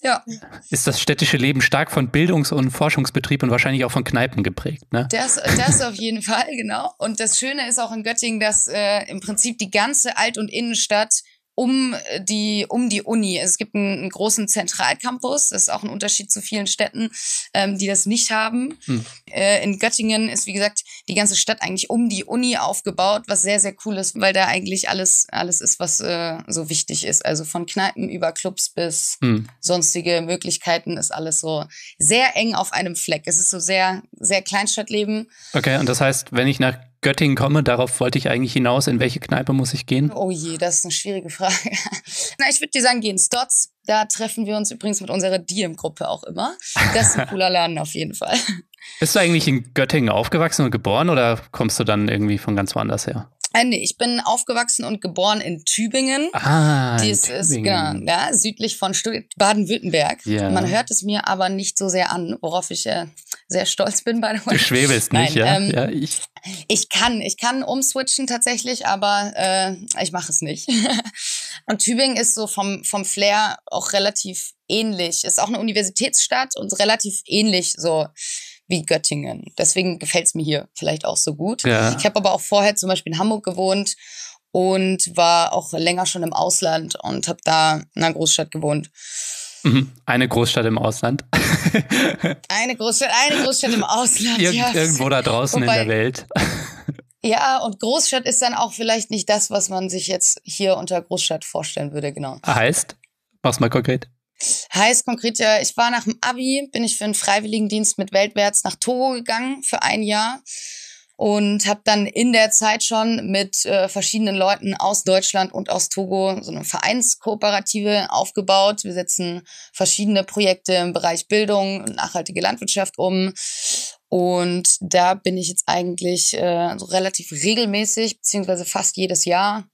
Ja. Ist das städtische Leben stark von Bildungs- und Forschungsbetrieb und wahrscheinlich auch von Kneipen geprägt, ne? Das, das auf jeden Fall, genau. Und das Schöne ist auch in Göttingen, dass äh, im Prinzip die ganze Alt- und Innenstadt um die, um die Uni. Es gibt einen, einen, großen Zentralcampus, das ist auch ein Unterschied zu vielen Städten, ähm, die das nicht haben. Hm. Äh, in Göttingen ist, wie gesagt, die ganze Stadt eigentlich um die Uni aufgebaut, was sehr, sehr cool ist, weil da eigentlich alles, alles ist, was äh, so wichtig ist. Also von Kneipen über Clubs bis hm. sonstige Möglichkeiten ist alles so sehr eng auf einem Fleck. Es ist so sehr, sehr Kleinstadtleben. Okay, und das heißt, wenn ich nach Göttingen komme, darauf wollte ich eigentlich hinaus. In welche Kneipe muss ich gehen? Oh je, das ist eine schwierige Frage. Na, ich würde dir sagen, gehen Stotts. Da treffen wir uns übrigens mit unserer Diem-Gruppe auch immer. Das ist ein cooler Laden auf jeden Fall. Bist du eigentlich in Göttingen aufgewachsen und geboren oder kommst du dann irgendwie von ganz woanders her? Äh, nee, ich bin aufgewachsen und geboren in Tübingen. Ah, die ist, ist genau, ja, südlich von Baden-Württemberg. Yeah. Man hört es mir aber nicht so sehr an, worauf ich äh, sehr stolz bin bei Du schwebelst nicht, ja? Ähm, ja ich. ich kann, ich kann umswitchen tatsächlich, aber äh, ich mache es nicht. und Tübingen ist so vom, vom Flair auch relativ ähnlich. Ist auch eine Universitätsstadt und relativ ähnlich so wie Göttingen. Deswegen gefällt es mir hier vielleicht auch so gut. Ja. Ich habe aber auch vorher zum Beispiel in Hamburg gewohnt und war auch länger schon im Ausland und habe da in einer Großstadt gewohnt. Mhm. Eine Großstadt im Ausland. eine Großstadt, eine Großstadt im Ausland. Irg ja. Irgendwo da draußen Wobei, in der Welt. Ja, und Großstadt ist dann auch vielleicht nicht das, was man sich jetzt hier unter Großstadt vorstellen würde, genau. Heißt? Mach's mal konkret. Heißt konkret ja, ich war nach dem Abi, bin ich für einen Freiwilligendienst mit Weltwärts nach Togo gegangen für ein Jahr und habe dann in der Zeit schon mit äh, verschiedenen Leuten aus Deutschland und aus Togo so eine Vereinskooperative aufgebaut. Wir setzen verschiedene Projekte im Bereich Bildung und nachhaltige Landwirtschaft um. Und da bin ich jetzt eigentlich äh, so relativ regelmäßig, beziehungsweise fast jedes Jahr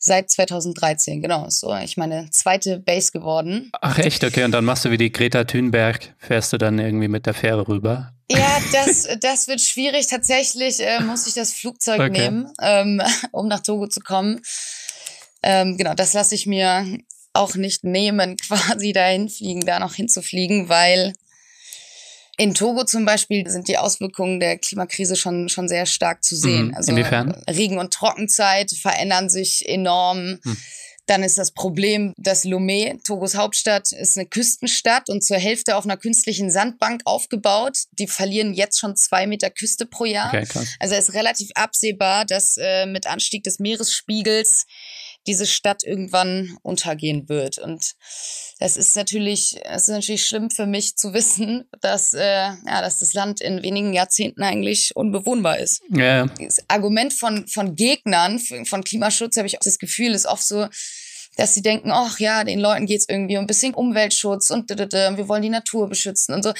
seit 2013, genau. Ist so ich meine zweite Base geworden. Ach echt, okay. Und dann machst du wie die Greta Thunberg, fährst du dann irgendwie mit der Fähre rüber? Ja, das, das wird schwierig. Tatsächlich äh, muss ich das Flugzeug okay. nehmen, ähm, um nach Togo zu kommen. Ähm, genau, das lasse ich mir auch nicht nehmen, quasi dahin fliegen, da noch hinzufliegen, weil in Togo zum Beispiel sind die Auswirkungen der Klimakrise schon, schon sehr stark zu sehen. Mhm. Also Inwiefern? Regen- und Trockenzeit verändern sich enorm. Mhm. Dann ist das Problem, dass Lomé, Togos Hauptstadt, ist eine Küstenstadt und zur Hälfte auf einer künstlichen Sandbank aufgebaut. Die verlieren jetzt schon zwei Meter Küste pro Jahr. Okay, also es ist relativ absehbar, dass äh, mit Anstieg des Meeresspiegels diese Stadt irgendwann untergehen wird. Und das ist natürlich, es ist natürlich schlimm für mich zu wissen, dass, äh, ja, dass das Land in wenigen Jahrzehnten eigentlich unbewohnbar ist. Ja. Das Argument von, von Gegnern von Klimaschutz habe ich auch das Gefühl, ist oft so, dass sie denken, ach ja, den Leuten geht's irgendwie um ein bisschen Umweltschutz und wir wollen die Natur beschützen und so.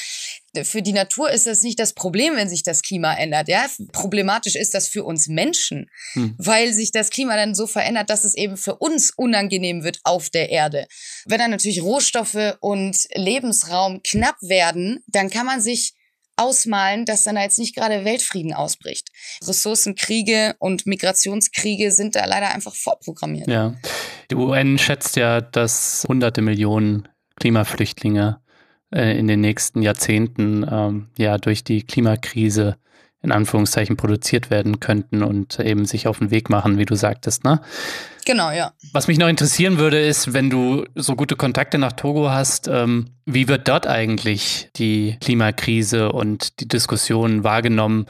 Für die Natur ist das nicht das Problem, wenn sich das Klima ändert. Ja, problematisch ist das für uns Menschen, hm. weil sich das Klima dann so verändert, dass es eben für uns unangenehm wird auf der Erde. Wenn dann natürlich Rohstoffe und Lebensraum knapp werden, dann kann man sich ausmalen, dass dann da jetzt nicht gerade Weltfrieden ausbricht. Ressourcenkriege und Migrationskriege sind da leider einfach vorprogrammiert. Ja. Die UN schätzt ja, dass hunderte Millionen Klimaflüchtlinge äh, in den nächsten Jahrzehnten ähm, ja durch die Klimakrise in Anführungszeichen produziert werden könnten und eben sich auf den Weg machen, wie du sagtest, ne? Genau, ja. Was mich noch interessieren würde, ist, wenn du so gute Kontakte nach Togo hast, ähm, wie wird dort eigentlich die Klimakrise und die Diskussion wahrgenommen?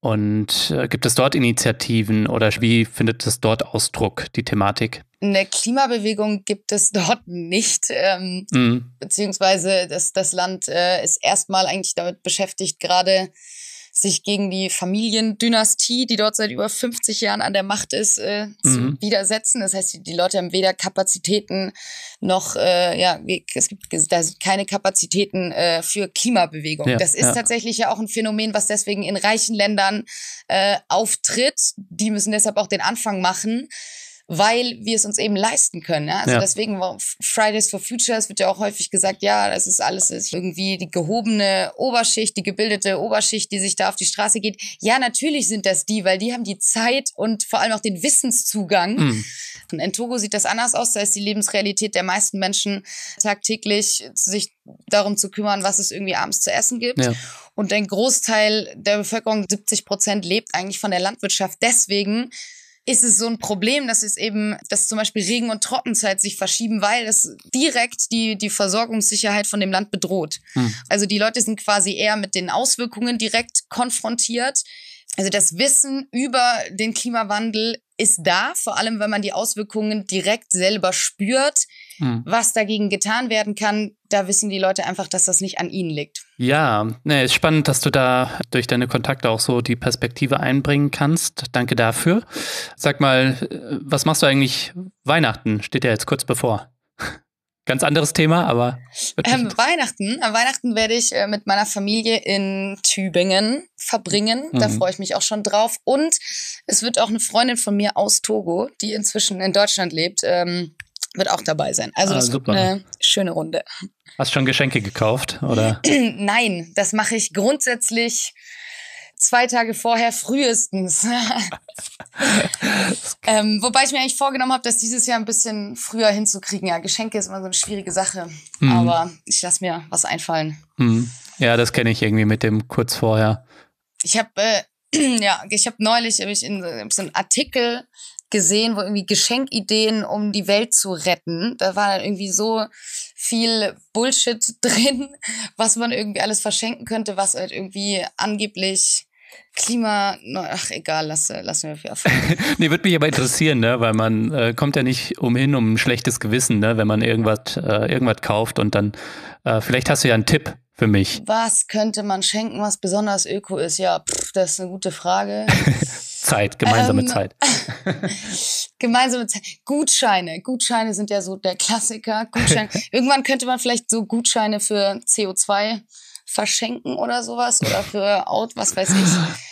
Und äh, gibt es dort Initiativen oder wie findet es dort Ausdruck, die Thematik? Eine Klimabewegung gibt es dort nicht, ähm, mhm. beziehungsweise das, das Land äh, ist erstmal eigentlich damit beschäftigt, gerade sich gegen die Familiendynastie, die dort seit über 50 Jahren an der Macht ist, äh, mhm. zu widersetzen. Das heißt, die, die, Leute haben weder Kapazitäten noch, äh, ja, es gibt da sind keine Kapazitäten äh, für Klimabewegung. Ja, das ist ja. tatsächlich ja auch ein Phänomen, was deswegen in reichen Ländern äh, auftritt. Die müssen deshalb auch den Anfang machen weil wir es uns eben leisten können. Ja? Also ja. deswegen Fridays for Future, es wird ja auch häufig gesagt, ja, das ist alles ist irgendwie die gehobene Oberschicht, die gebildete Oberschicht, die sich da auf die Straße geht. Ja, natürlich sind das die, weil die haben die Zeit und vor allem auch den Wissenszugang. Mhm. In Togo sieht das anders aus. Da ist die Lebensrealität der meisten Menschen tagtäglich sich darum zu kümmern, was es irgendwie abends zu essen gibt. Ja. Und ein Großteil der Bevölkerung, 70 Prozent, lebt eigentlich von der Landwirtschaft. Deswegen ist es so ein Problem, dass es eben, dass zum Beispiel Regen- und Trockenzeit sich verschieben, weil es direkt die, die Versorgungssicherheit von dem Land bedroht. Hm. Also die Leute sind quasi eher mit den Auswirkungen direkt konfrontiert. Also das Wissen über den Klimawandel ist da, vor allem wenn man die Auswirkungen direkt selber spürt. Hm. Was dagegen getan werden kann, da wissen die Leute einfach, dass das nicht an ihnen liegt. Ja, ne, ist spannend, dass du da durch deine Kontakte auch so die Perspektive einbringen kannst. Danke dafür. Sag mal, was machst du eigentlich Weihnachten? Steht ja jetzt kurz bevor. Ganz anderes Thema, aber. Ähm, Weihnachten. Am Weihnachten werde ich äh, mit meiner Familie in Tübingen verbringen. Mhm. Da freue ich mich auch schon drauf. Und es wird auch eine Freundin von mir aus Togo, die inzwischen in Deutschland lebt, ähm, wird auch dabei sein. Also ah, das super. wird eine schöne Runde. Hast du schon Geschenke gekauft, oder? Nein, das mache ich grundsätzlich zwei Tage vorher frühestens. ähm, wobei ich mir eigentlich vorgenommen habe, das dieses Jahr ein bisschen früher hinzukriegen. Ja, Geschenke ist immer so eine schwierige Sache. Mhm. Aber ich lasse mir was einfallen. Mhm. Ja, das kenne ich irgendwie mit dem kurz vorher. Ich habe äh, ja, ich habe neulich hab ich in so einen Artikel gesehen, wo irgendwie Geschenkideen, um die Welt zu retten. Da war dann irgendwie so viel Bullshit drin, was man irgendwie alles verschenken könnte, was halt irgendwie angeblich Klima, ach egal, lasse, lassen wir für Nee, würde mich aber interessieren, ne? weil man äh, kommt ja nicht umhin um ein schlechtes Gewissen, ne? wenn man irgendwas, äh, irgendwas kauft und dann, äh, vielleicht hast du ja einen Tipp für mich. Was könnte man schenken, was besonders öko ist? Ja, pff, das ist eine gute Frage. Zeit, gemeinsame ähm, Zeit. gemeinsame Zeit. Gutscheine. Gutscheine sind ja so der Klassiker. Gutscheine. Irgendwann könnte man vielleicht so Gutscheine für CO2 verschenken oder sowas oder für Out, was weiß ich.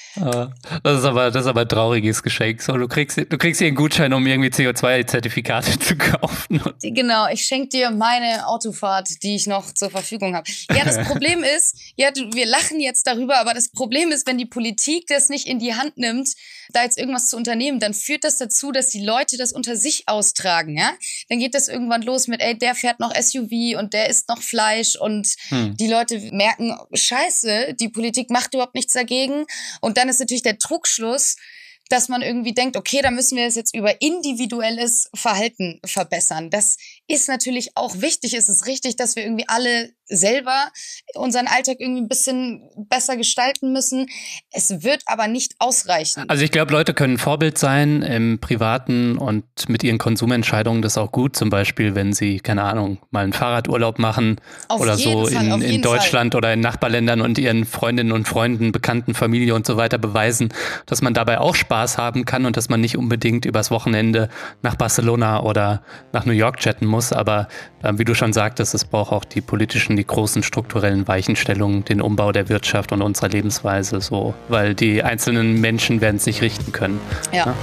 Das ist aber, das ist aber ein trauriges Geschenk. So, du kriegst, du kriegst hier einen Gutschein, um irgendwie CO2-Zertifikate zu kaufen. Genau, ich schenke dir meine Autofahrt, die ich noch zur Verfügung habe. Ja, das Problem ist, ja, wir lachen jetzt darüber, aber das Problem ist, wenn die Politik das nicht in die Hand nimmt, da jetzt irgendwas zu unternehmen, dann führt das dazu, dass die Leute das unter sich austragen, ja? Dann geht das irgendwann los mit, ey, der fährt noch SUV und der isst noch Fleisch und hm. die Leute merken, scheiße, die Politik macht überhaupt nichts dagegen und dann ist natürlich der Trugschluss, dass man irgendwie denkt, okay, da müssen wir es jetzt über individuelles Verhalten verbessern. Das ist natürlich auch wichtig. Es ist richtig, dass wir irgendwie alle selber unseren Alltag irgendwie ein bisschen besser gestalten müssen. Es wird aber nicht ausreichen. Also ich glaube, Leute können Vorbild sein im Privaten und mit ihren Konsumentscheidungen das auch gut. Zum Beispiel, wenn sie, keine Ahnung, mal einen Fahrradurlaub machen auf oder so Fall, in, in Deutschland Fall. oder in Nachbarländern und ihren Freundinnen und Freunden, Bekannten, Familie und so weiter beweisen, dass man dabei auch Spaß haben kann und dass man nicht unbedingt übers Wochenende nach Barcelona oder nach New York chatten muss. Aber äh, wie du schon sagtest, es braucht auch die politischen die großen strukturellen Weichenstellungen, den Umbau der Wirtschaft und unserer Lebensweise so, weil die einzelnen Menschen werden es nicht richten können. ja? ja?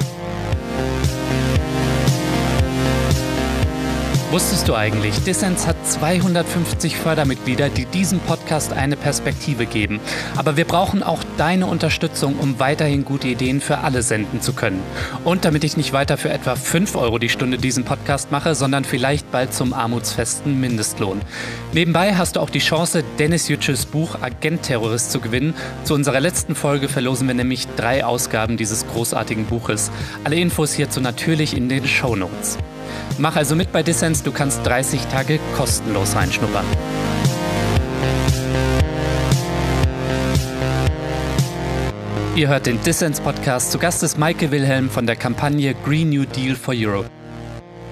Wusstest du eigentlich, Dissens hat 250 Fördermitglieder, die diesem Podcast eine Perspektive geben. Aber wir brauchen auch deine Unterstützung, um weiterhin gute Ideen für alle senden zu können. Und damit ich nicht weiter für etwa 5 Euro die Stunde diesen Podcast mache, sondern vielleicht bald zum armutsfesten Mindestlohn. Nebenbei hast du auch die Chance, Dennis Yücels Buch Agent-Terrorist zu gewinnen. Zu unserer letzten Folge verlosen wir nämlich drei Ausgaben dieses großartigen Buches. Alle Infos hierzu natürlich in den Show Notes. Mach also mit bei Dissens, du kannst 30 Tage kostenlos reinschnuppern. Ihr hört den Dissens Podcast. Zu Gast ist Maike Wilhelm von der Kampagne Green New Deal for Europe.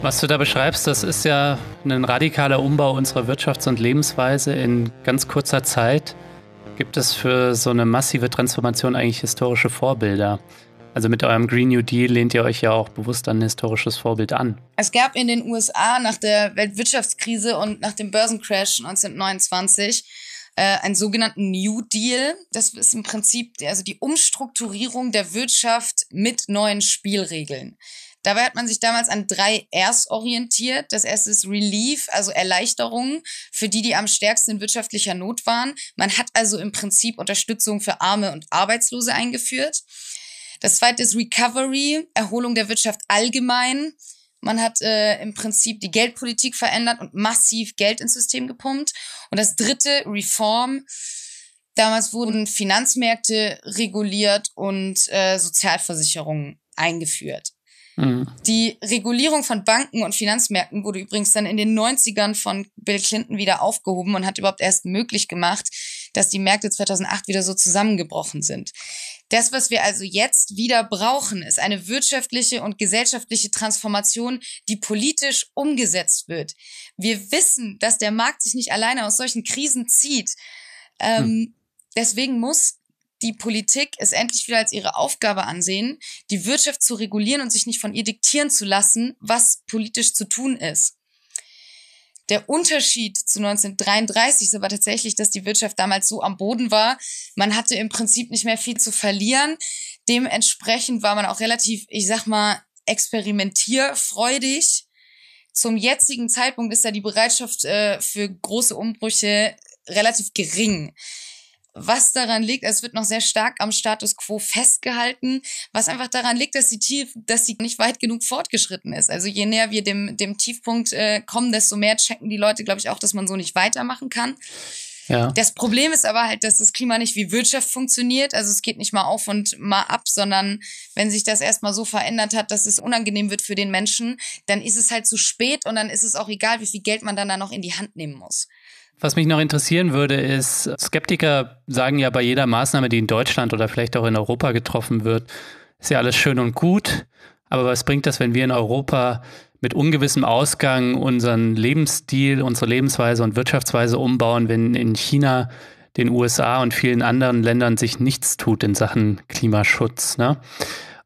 Was du da beschreibst, das ist ja ein radikaler Umbau unserer Wirtschafts- und Lebensweise in ganz kurzer Zeit. Gibt es für so eine massive Transformation eigentlich historische Vorbilder? Also mit eurem Green New Deal lehnt ihr euch ja auch bewusst an ein historisches Vorbild an. Es gab in den USA nach der Weltwirtschaftskrise und nach dem Börsencrash 1929 äh, einen sogenannten New Deal. Das ist im Prinzip also die Umstrukturierung der Wirtschaft mit neuen Spielregeln. Dabei hat man sich damals an drei Rs orientiert. Das erste ist Relief, also Erleichterung für die, die am stärksten in wirtschaftlicher Not waren. Man hat also im Prinzip Unterstützung für Arme und Arbeitslose eingeführt. Das zweite ist Recovery, Erholung der Wirtschaft allgemein. Man hat äh, im Prinzip die Geldpolitik verändert und massiv Geld ins System gepumpt. Und das dritte, Reform. Damals wurden Finanzmärkte reguliert und äh, Sozialversicherungen eingeführt. Mhm. Die Regulierung von Banken und Finanzmärkten wurde übrigens dann in den 90ern von Bill Clinton wieder aufgehoben und hat überhaupt erst möglich gemacht, dass die Märkte 2008 wieder so zusammengebrochen sind. Das, was wir also jetzt wieder brauchen, ist eine wirtschaftliche und gesellschaftliche Transformation, die politisch umgesetzt wird. Wir wissen, dass der Markt sich nicht alleine aus solchen Krisen zieht. Ähm, hm. Deswegen muss die Politik es endlich wieder als ihre Aufgabe ansehen, die Wirtschaft zu regulieren und sich nicht von ihr diktieren zu lassen, was politisch zu tun ist. Der Unterschied zu 1933 ist aber tatsächlich, dass die Wirtschaft damals so am Boden war. Man hatte im Prinzip nicht mehr viel zu verlieren. Dementsprechend war man auch relativ, ich sag mal, experimentierfreudig. Zum jetzigen Zeitpunkt ist da die Bereitschaft äh, für große Umbrüche relativ gering was daran liegt, es wird noch sehr stark am Status quo festgehalten, was einfach daran liegt, dass die Tief, dass sie nicht weit genug fortgeschritten ist. Also je näher wir dem, dem Tiefpunkt äh, kommen, desto mehr checken die Leute, glaube ich, auch, dass man so nicht weitermachen kann. Ja. Das Problem ist aber halt, dass das Klima nicht wie Wirtschaft funktioniert. Also es geht nicht mal auf und mal ab, sondern wenn sich das erstmal so verändert hat, dass es unangenehm wird für den Menschen, dann ist es halt zu spät und dann ist es auch egal, wie viel Geld man dann da noch in die Hand nehmen muss. Was mich noch interessieren würde, ist, Skeptiker sagen ja bei jeder Maßnahme, die in Deutschland oder vielleicht auch in Europa getroffen wird, ist ja alles schön und gut. Aber was bringt das, wenn wir in Europa mit ungewissem Ausgang unseren Lebensstil, unsere Lebensweise und Wirtschaftsweise umbauen, wenn in China, den USA und vielen anderen Ländern sich nichts tut in Sachen Klimaschutz? Ne?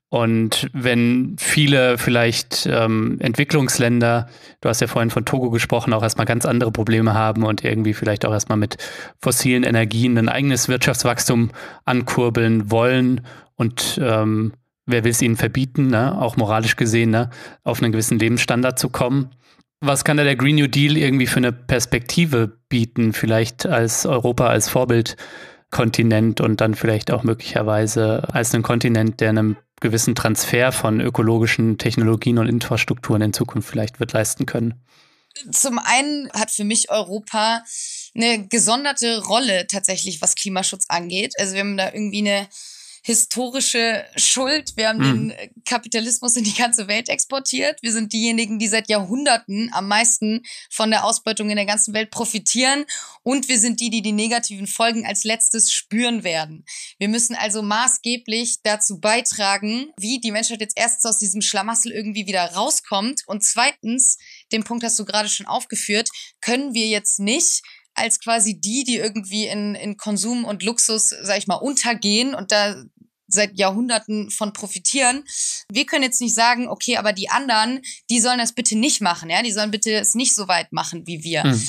Und wenn viele vielleicht ähm, Entwicklungsländer, du hast ja vorhin von Togo gesprochen, auch erstmal ganz andere Probleme haben und irgendwie vielleicht auch erstmal mit fossilen Energien ein eigenes Wirtschaftswachstum ankurbeln wollen und ähm, wer will es ihnen verbieten, ne? auch moralisch gesehen, ne? auf einen gewissen Lebensstandard zu kommen. Was kann da der Green New Deal irgendwie für eine Perspektive bieten, vielleicht als Europa als Vorbildkontinent und dann vielleicht auch möglicherweise als ein Kontinent, der einem gewissen Transfer von ökologischen Technologien und Infrastrukturen in Zukunft vielleicht wird leisten können? Zum einen hat für mich Europa eine gesonderte Rolle tatsächlich, was Klimaschutz angeht. Also wir haben da irgendwie eine historische Schuld. Wir haben mhm. den Kapitalismus in die ganze Welt exportiert. Wir sind diejenigen, die seit Jahrhunderten am meisten von der Ausbeutung in der ganzen Welt profitieren. Und wir sind die, die die negativen Folgen als letztes spüren werden. Wir müssen also maßgeblich dazu beitragen, wie die Menschheit jetzt erstens aus diesem Schlamassel irgendwie wieder rauskommt. Und zweitens, den Punkt hast du gerade schon aufgeführt, können wir jetzt nicht als quasi die, die irgendwie in, in Konsum und Luxus, sag ich mal, untergehen und da seit Jahrhunderten von profitieren. Wir können jetzt nicht sagen, okay, aber die anderen, die sollen das bitte nicht machen, ja, die sollen bitte es nicht so weit machen wie wir. Hm.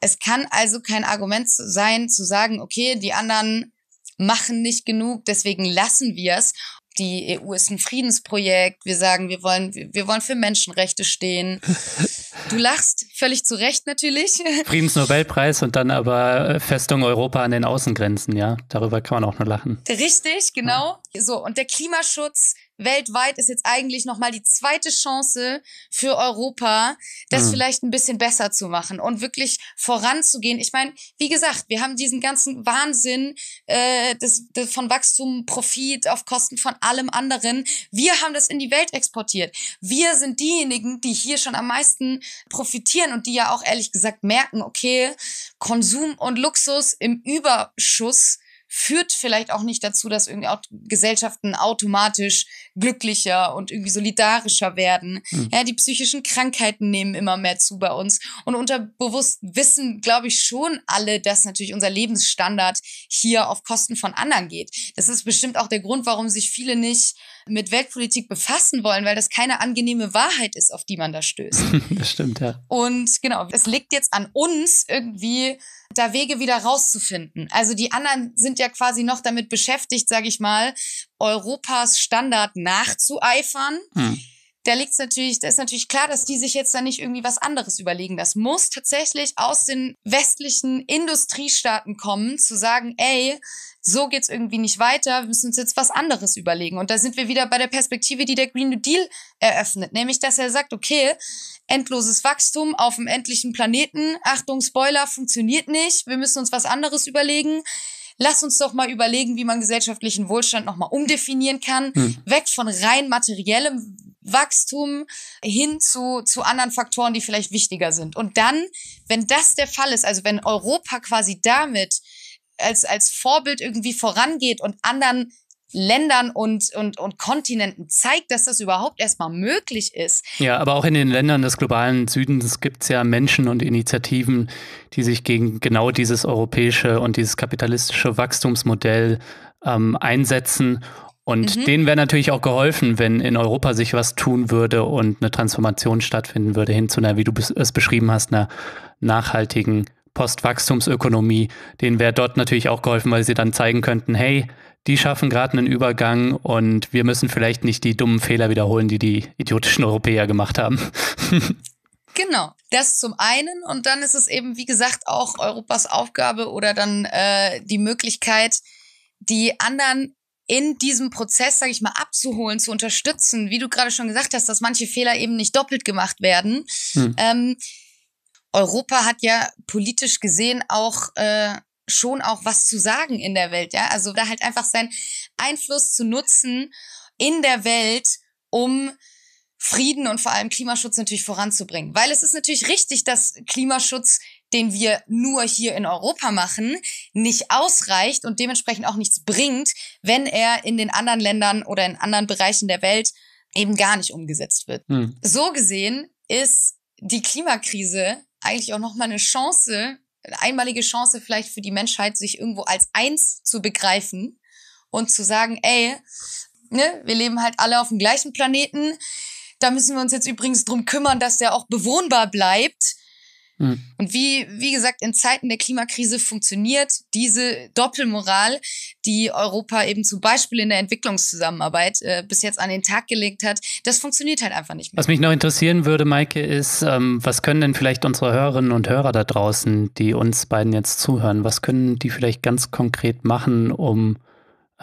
Es kann also kein Argument sein, zu sagen, okay, die anderen machen nicht genug, deswegen lassen wir es. die EU ist ein Friedensprojekt. Wir sagen, wir wollen, wir wollen für Menschenrechte stehen. Du lachst, völlig zu Recht natürlich. Friedensnobelpreis und dann aber Festung Europa an den Außengrenzen, ja. Darüber kann man auch nur lachen. Richtig, genau. Ja. So, und der Klimaschutz weltweit ist jetzt eigentlich nochmal die zweite Chance für Europa, das mhm. vielleicht ein bisschen besser zu machen und wirklich voranzugehen. Ich meine, wie gesagt, wir haben diesen ganzen Wahnsinn äh, des, des, von Wachstum, Profit auf Kosten von allem anderen. Wir haben das in die Welt exportiert. Wir sind diejenigen, die hier schon am meisten profitieren und die ja auch ehrlich gesagt merken, okay, Konsum und Luxus im Überschuss führt vielleicht auch nicht dazu, dass irgendwie auch Gesellschaften automatisch glücklicher und irgendwie solidarischer werden. Mhm. Ja, die psychischen Krankheiten nehmen immer mehr zu bei uns. Und unterbewusst wissen, glaube ich, schon alle, dass natürlich unser Lebensstandard hier auf Kosten von anderen geht. Das ist bestimmt auch der Grund, warum sich viele nicht mit Weltpolitik befassen wollen, weil das keine angenehme Wahrheit ist, auf die man da stößt. das stimmt, ja. Und genau, es liegt jetzt an uns irgendwie da Wege wieder rauszufinden. Also die anderen sind ja quasi noch damit beschäftigt, sage ich mal, Europas Standard nachzueifern. Hm. Da liegt's natürlich, da ist natürlich klar, dass die sich jetzt da nicht irgendwie was anderes überlegen. Das muss tatsächlich aus den westlichen Industriestaaten kommen, zu sagen, ey, so geht's irgendwie nicht weiter, wir müssen uns jetzt was anderes überlegen. Und da sind wir wieder bei der Perspektive, die der Green New Deal eröffnet, nämlich dass er sagt, okay, endloses Wachstum auf dem endlichen Planeten, Achtung, Spoiler, funktioniert nicht, wir müssen uns was anderes überlegen. Lass uns doch mal überlegen, wie man gesellschaftlichen Wohlstand nochmal umdefinieren kann. Hm. Weg von rein materiellem Wachstum hin zu, zu anderen Faktoren, die vielleicht wichtiger sind. Und dann, wenn das der Fall ist, also wenn Europa quasi damit als, als Vorbild irgendwie vorangeht und anderen Ländern und, und, und Kontinenten zeigt, dass das überhaupt erstmal möglich ist. Ja, aber auch in den Ländern des globalen Südens gibt es ja Menschen und Initiativen, die sich gegen genau dieses europäische und dieses kapitalistische Wachstumsmodell ähm, einsetzen. Und mhm. denen wäre natürlich auch geholfen, wenn in Europa sich was tun würde und eine Transformation stattfinden würde hin zu einer, wie du es beschrieben hast, einer nachhaltigen Postwachstumsökonomie, denen wäre dort natürlich auch geholfen, weil sie dann zeigen könnten, hey, die schaffen gerade einen Übergang und wir müssen vielleicht nicht die dummen Fehler wiederholen, die die idiotischen Europäer gemacht haben. Genau, das zum einen und dann ist es eben, wie gesagt, auch Europas Aufgabe oder dann äh, die Möglichkeit, die anderen in diesem Prozess, sage ich mal, abzuholen, zu unterstützen, wie du gerade schon gesagt hast, dass manche Fehler eben nicht doppelt gemacht werden. Hm. Ähm, Europa hat ja politisch gesehen auch äh, schon auch was zu sagen in der Welt, ja. Also da halt einfach seinen Einfluss zu nutzen in der Welt, um Frieden und vor allem Klimaschutz natürlich voranzubringen. Weil es ist natürlich richtig, dass Klimaschutz, den wir nur hier in Europa machen, nicht ausreicht und dementsprechend auch nichts bringt, wenn er in den anderen Ländern oder in anderen Bereichen der Welt eben gar nicht umgesetzt wird. Hm. So gesehen ist die Klimakrise eigentlich auch nochmal eine Chance, eine einmalige Chance vielleicht für die Menschheit, sich irgendwo als eins zu begreifen und zu sagen, ey, ne, wir leben halt alle auf dem gleichen Planeten. Da müssen wir uns jetzt übrigens drum kümmern, dass der auch bewohnbar bleibt. Mhm. Und wie, wie gesagt, in Zeiten der Klimakrise funktioniert diese Doppelmoral, die Europa eben zum Beispiel in der Entwicklungszusammenarbeit äh, bis jetzt an den Tag gelegt hat, das funktioniert halt einfach nicht mehr. Was mich noch interessieren würde, Maike, ist, ähm, was können denn vielleicht unsere Hörerinnen und Hörer da draußen, die uns beiden jetzt zuhören, was können die vielleicht ganz konkret machen, um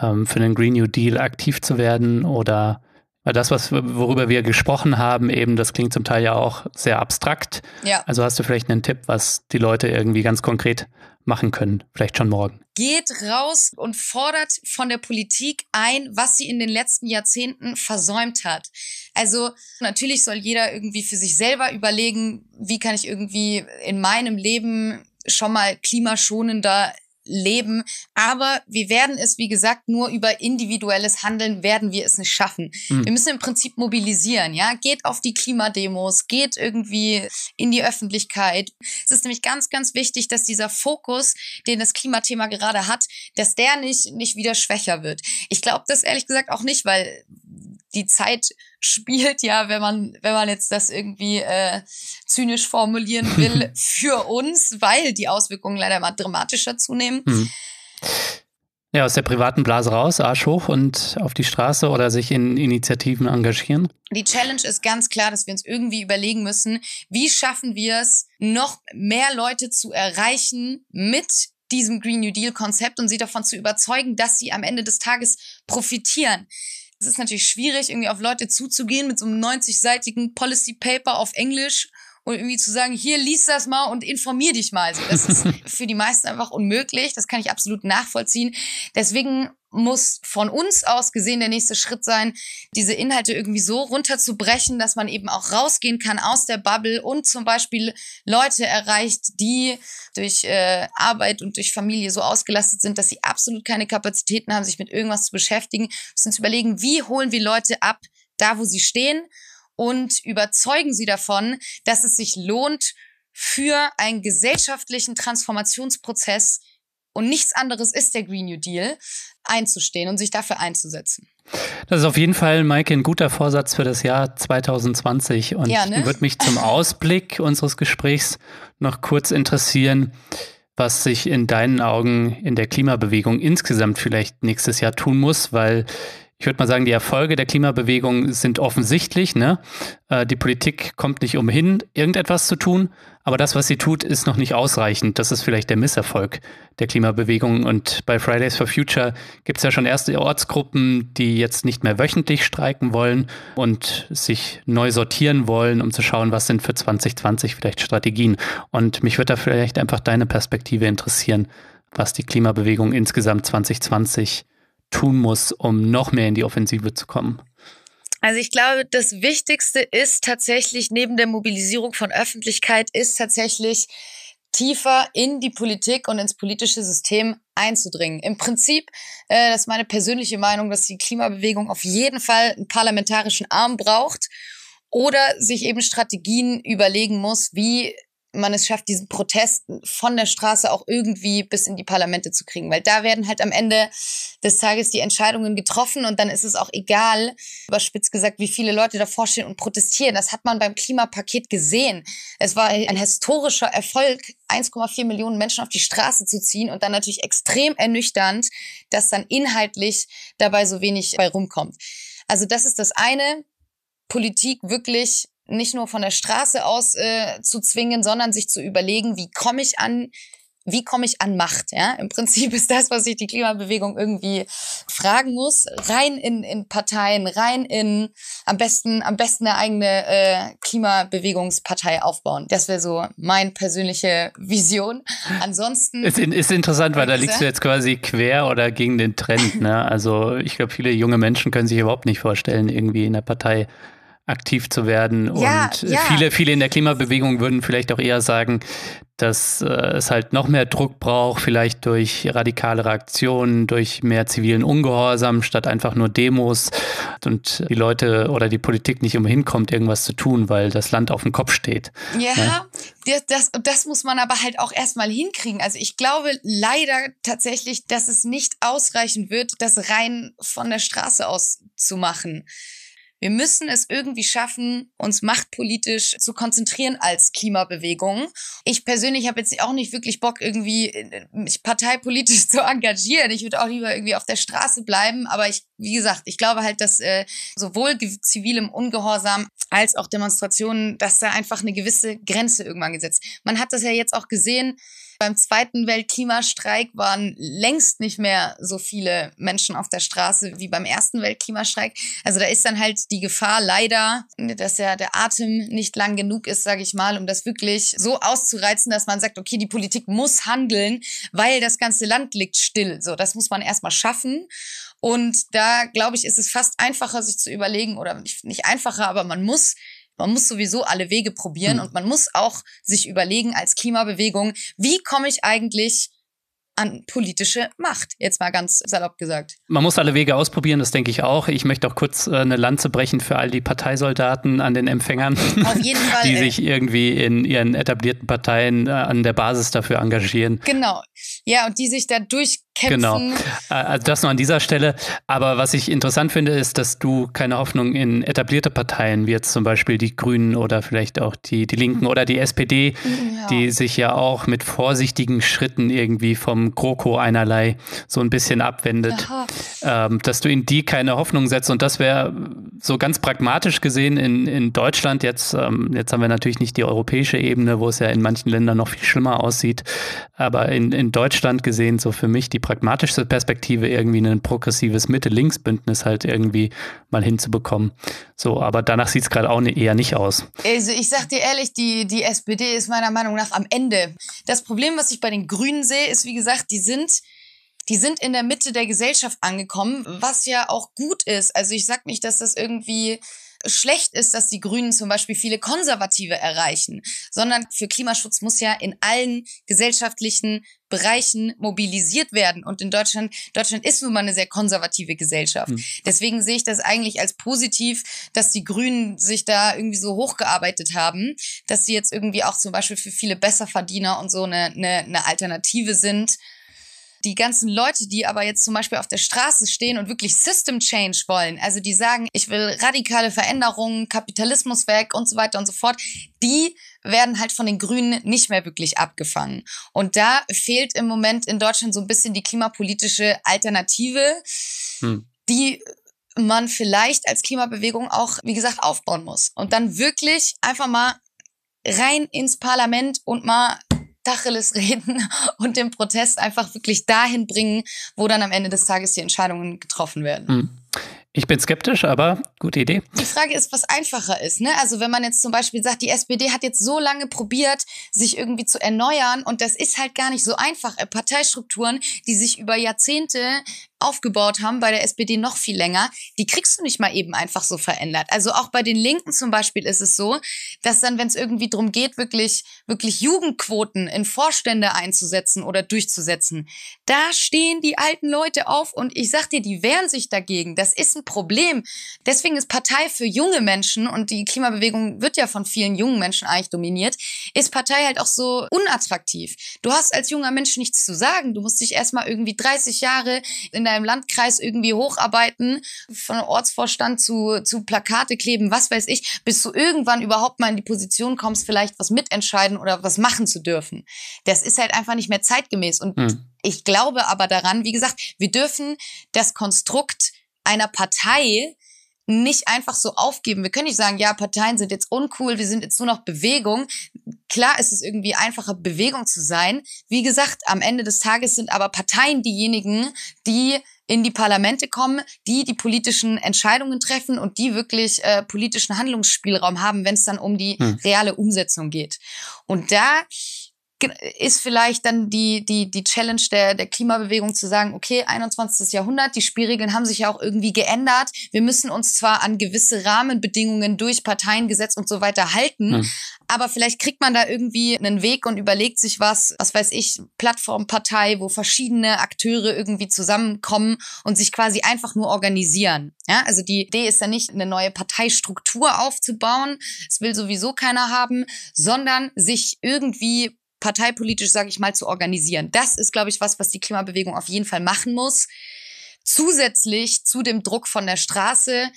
ähm, für den Green New Deal aktiv zu werden oder weil das, was, worüber wir gesprochen haben, eben, das klingt zum Teil ja auch sehr abstrakt. Ja. Also hast du vielleicht einen Tipp, was die Leute irgendwie ganz konkret machen können, vielleicht schon morgen. Geht raus und fordert von der Politik ein, was sie in den letzten Jahrzehnten versäumt hat. Also natürlich soll jeder irgendwie für sich selber überlegen, wie kann ich irgendwie in meinem Leben schon mal klimaschonender leben. Aber wir werden es, wie gesagt, nur über individuelles Handeln werden wir es nicht schaffen. Mhm. Wir müssen im Prinzip mobilisieren, ja. Geht auf die Klimademos, geht irgendwie in die Öffentlichkeit. Es ist nämlich ganz, ganz wichtig, dass dieser Fokus, den das Klimathema gerade hat, dass der nicht, nicht wieder schwächer wird. Ich glaube das ehrlich gesagt auch nicht, weil die Zeit spielt ja, wenn man, wenn man jetzt das irgendwie äh, zynisch formulieren will, für uns, weil die Auswirkungen leider immer dramatischer zunehmen. Mhm. Ja, aus der privaten Blase raus, Arsch hoch und auf die Straße oder sich in Initiativen engagieren? Die Challenge ist ganz klar, dass wir uns irgendwie überlegen müssen, wie schaffen wir es, noch mehr Leute zu erreichen mit diesem Green New Deal Konzept und sie davon zu überzeugen, dass sie am Ende des Tages profitieren. Es ist natürlich schwierig, irgendwie auf Leute zuzugehen mit so einem 90-seitigen Policy Paper auf Englisch und irgendwie zu sagen, hier lies das mal und informier dich mal. Also das ist für die meisten einfach unmöglich. Das kann ich absolut nachvollziehen. Deswegen muss von uns aus gesehen der nächste Schritt sein, diese Inhalte irgendwie so runterzubrechen, dass man eben auch rausgehen kann aus der Bubble und zum Beispiel Leute erreicht, die durch äh, Arbeit und durch Familie so ausgelastet sind, dass sie absolut keine Kapazitäten haben, sich mit irgendwas zu beschäftigen. Wir müssen uns überlegen, wie holen wir Leute ab, da wo sie stehen und überzeugen sie davon, dass es sich lohnt, für einen gesellschaftlichen Transformationsprozess und nichts anderes ist der Green New Deal, einzustehen und sich dafür einzusetzen. Das ist auf jeden Fall, Maike, ein guter Vorsatz für das Jahr 2020. Und ja, ne? würde mich zum Ausblick unseres Gesprächs noch kurz interessieren, was sich in deinen Augen in der Klimabewegung insgesamt vielleicht nächstes Jahr tun muss, weil ich würde mal sagen, die Erfolge der Klimabewegung sind offensichtlich. Ne? Äh, die Politik kommt nicht umhin, irgendetwas zu tun, aber das, was sie tut, ist noch nicht ausreichend. Das ist vielleicht der Misserfolg der Klimabewegung. Und bei Fridays for Future gibt es ja schon erste Ortsgruppen, die jetzt nicht mehr wöchentlich streiken wollen und sich neu sortieren wollen, um zu schauen, was sind für 2020 vielleicht Strategien. Und mich würde da vielleicht einfach deine Perspektive interessieren, was die Klimabewegung insgesamt 2020 tun muss, um noch mehr in die Offensive zu kommen? Also ich glaube, das Wichtigste ist tatsächlich neben der Mobilisierung von Öffentlichkeit ist tatsächlich tiefer in die Politik und ins politische System einzudringen. Im Prinzip, äh, das ist meine persönliche Meinung, dass die Klimabewegung auf jeden Fall einen parlamentarischen Arm braucht oder sich eben Strategien überlegen muss, wie man es schafft, diesen Protest von der Straße auch irgendwie bis in die Parlamente zu kriegen. Weil da werden halt am Ende des Tages die Entscheidungen getroffen und dann ist es auch egal, überspitzt gesagt, wie viele Leute davor stehen und protestieren. Das hat man beim Klimapaket gesehen. Es war ein historischer Erfolg, 1,4 Millionen Menschen auf die Straße zu ziehen und dann natürlich extrem ernüchternd, dass dann inhaltlich dabei so wenig bei rumkommt. Also das ist das eine. Politik wirklich nicht nur von der Straße aus äh, zu zwingen, sondern sich zu überlegen, wie komme ich an wie komme ich an Macht? Ja, im Prinzip ist das, was sich die Klimabewegung irgendwie fragen muss. Rein in, in Parteien, rein in am besten, am besten eine eigene äh, Klimabewegungspartei aufbauen. Das wäre so meine persönliche Vision. Ansonsten. Ist, ist interessant, weil da liegst du jetzt quasi quer oder gegen den Trend. Ne? Also ich glaube, viele junge Menschen können sich überhaupt nicht vorstellen, irgendwie in der Partei aktiv zu werden. Ja, und ja. viele, viele in der Klimabewegung würden vielleicht auch eher sagen, dass äh, es halt noch mehr Druck braucht, vielleicht durch radikalere Aktionen, durch mehr zivilen Ungehorsam statt einfach nur Demos und die Leute oder die Politik nicht umhin kommt, irgendwas zu tun, weil das Land auf dem Kopf steht. Ja, ja? Das, das, das muss man aber halt auch erstmal hinkriegen. Also ich glaube leider tatsächlich, dass es nicht ausreichen wird, das rein von der Straße aus zu machen. Wir müssen es irgendwie schaffen, uns machtpolitisch zu konzentrieren als Klimabewegung. Ich persönlich habe jetzt auch nicht wirklich Bock, irgendwie äh, mich parteipolitisch zu engagieren. Ich würde auch lieber irgendwie auf der Straße bleiben. Aber ich, wie gesagt, ich glaube halt, dass äh, sowohl zivilem Ungehorsam als auch Demonstrationen, dass da einfach eine gewisse Grenze irgendwann gesetzt. Man hat das ja jetzt auch gesehen beim zweiten Weltklimastreik waren längst nicht mehr so viele Menschen auf der Straße wie beim ersten Weltklimastreik. Also da ist dann halt die Gefahr leider, dass ja der Atem nicht lang genug ist, sage ich mal, um das wirklich so auszureizen, dass man sagt, okay, die Politik muss handeln, weil das ganze Land liegt still. So, das muss man erstmal schaffen. Und da, glaube ich, ist es fast einfacher, sich zu überlegen, oder nicht, nicht einfacher, aber man muss man muss sowieso alle Wege probieren mhm. und man muss auch sich überlegen als Klimabewegung, wie komme ich eigentlich an politische Macht? Jetzt mal ganz salopp gesagt. Man muss alle Wege ausprobieren, das denke ich auch. Ich möchte auch kurz äh, eine Lanze brechen für all die Parteisoldaten an den Empfängern, Fall, die ey. sich irgendwie in ihren etablierten Parteien äh, an der Basis dafür engagieren. Genau. Ja, und die sich da durchkämpfen. Genau. Äh, also das nur an dieser Stelle. Aber was ich interessant finde, ist, dass du keine Hoffnung in etablierte Parteien, wie jetzt zum Beispiel die Grünen oder vielleicht auch die, die Linken oder die SPD, ja. die sich ja auch mit vorsichtigen Schritten irgendwie vom GroKo einerlei so ein bisschen abwendet, ähm, dass du in die keine Hoffnung setzt. Und das wäre so ganz pragmatisch gesehen in, in Deutschland. Jetzt, ähm, jetzt haben wir natürlich nicht die europäische Ebene, wo es ja in manchen Ländern noch viel schlimmer aussieht. Aber in, in Deutschland gesehen, so für mich die pragmatischste Perspektive, irgendwie ein progressives Mitte-Links-Bündnis halt irgendwie mal hinzubekommen. So, aber danach sieht es gerade auch eher nicht aus. Also ich sag dir ehrlich, die, die SPD ist meiner Meinung nach am Ende. Das Problem, was ich bei den Grünen sehe, ist, wie gesagt, die sind die sind in der Mitte der Gesellschaft angekommen, was ja auch gut ist. Also ich sag nicht, dass das irgendwie schlecht ist, dass die Grünen zum Beispiel viele Konservative erreichen, sondern für Klimaschutz muss ja in allen gesellschaftlichen Bereichen mobilisiert werden. Und in Deutschland, Deutschland ist nun mal eine sehr konservative Gesellschaft. Mhm. Deswegen sehe ich das eigentlich als positiv, dass die Grünen sich da irgendwie so hochgearbeitet haben, dass sie jetzt irgendwie auch zum Beispiel für viele Besserverdiener und so eine, eine, eine Alternative sind die ganzen Leute, die aber jetzt zum Beispiel auf der Straße stehen und wirklich System Change wollen, also die sagen, ich will radikale Veränderungen, Kapitalismus weg und so weiter und so fort, die werden halt von den Grünen nicht mehr wirklich abgefangen. Und da fehlt im Moment in Deutschland so ein bisschen die klimapolitische Alternative, hm. die man vielleicht als Klimabewegung auch, wie gesagt, aufbauen muss. Und dann wirklich einfach mal rein ins Parlament und mal Tacheles reden und den Protest einfach wirklich dahin bringen, wo dann am Ende des Tages die Entscheidungen getroffen werden. Hm. Ich bin skeptisch, aber gute Idee. Die Frage ist, was einfacher ist. Ne? Also wenn man jetzt zum Beispiel sagt, die SPD hat jetzt so lange probiert, sich irgendwie zu erneuern und das ist halt gar nicht so einfach. Parteistrukturen, die sich über Jahrzehnte aufgebaut haben, bei der SPD noch viel länger, die kriegst du nicht mal eben einfach so verändert. Also auch bei den Linken zum Beispiel ist es so, dass dann, wenn es irgendwie darum geht, wirklich, wirklich Jugendquoten in Vorstände einzusetzen oder durchzusetzen, da stehen die alten Leute auf und ich sag dir, die wehren sich dagegen. Das ist ein Problem. Deswegen ist Partei für junge Menschen und die Klimabewegung wird ja von vielen jungen Menschen eigentlich dominiert, ist Partei halt auch so unattraktiv. Du hast als junger Mensch nichts zu sagen. Du musst dich erstmal irgendwie 30 Jahre in deinem Landkreis irgendwie hocharbeiten, von Ortsvorstand zu, zu Plakate kleben, was weiß ich, bis du irgendwann überhaupt mal in die Position kommst, vielleicht was mitentscheiden oder was machen zu dürfen. Das ist halt einfach nicht mehr zeitgemäß. Und hm. ich glaube aber daran, wie gesagt, wir dürfen das Konstrukt einer Partei nicht einfach so aufgeben. Wir können nicht sagen, ja, Parteien sind jetzt uncool, wir sind jetzt nur noch Bewegung. Klar ist es irgendwie einfacher, Bewegung zu sein. Wie gesagt, am Ende des Tages sind aber Parteien diejenigen, die in die Parlamente kommen, die die politischen Entscheidungen treffen und die wirklich äh, politischen Handlungsspielraum haben, wenn es dann um die hm. reale Umsetzung geht. Und da ist vielleicht dann die, die, die Challenge der, der Klimabewegung zu sagen, okay, 21. Jahrhundert, die Spielregeln haben sich ja auch irgendwie geändert. Wir müssen uns zwar an gewisse Rahmenbedingungen durch Parteiengesetz und so weiter halten, hm. aber vielleicht kriegt man da irgendwie einen Weg und überlegt sich was, was weiß ich, Plattformpartei, wo verschiedene Akteure irgendwie zusammenkommen und sich quasi einfach nur organisieren. Ja, also die Idee ist ja nicht, eine neue Parteistruktur aufzubauen. Das will sowieso keiner haben, sondern sich irgendwie parteipolitisch, sage ich mal, zu organisieren. Das ist, glaube ich, was, was die Klimabewegung auf jeden Fall machen muss. Zusätzlich zu dem Druck von der Straße,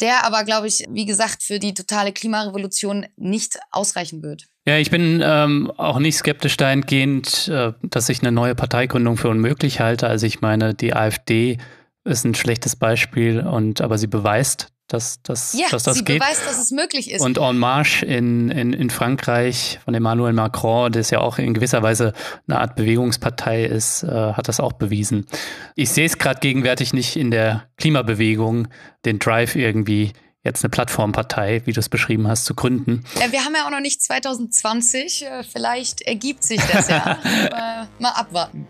der aber, glaube ich, wie gesagt, für die totale Klimarevolution nicht ausreichen wird. Ja, ich bin ähm, auch nicht skeptisch dahingehend, äh, dass ich eine neue Parteigründung für unmöglich halte. Also ich meine, die AfD ist ein schlechtes Beispiel und aber sie beweist, dass, dass, ja, dass das sie geht. beweist, dass es möglich ist. Und En Marche in, in, in Frankreich von Emmanuel Macron, der ist ja auch in gewisser Weise eine Art Bewegungspartei ist, äh, hat das auch bewiesen. Ich sehe es gerade gegenwärtig nicht in der Klimabewegung, den Drive irgendwie jetzt eine Plattformpartei, wie du es beschrieben hast, zu gründen. Wir haben ja auch noch nicht 2020, äh, vielleicht ergibt sich das ja. mal abwarten.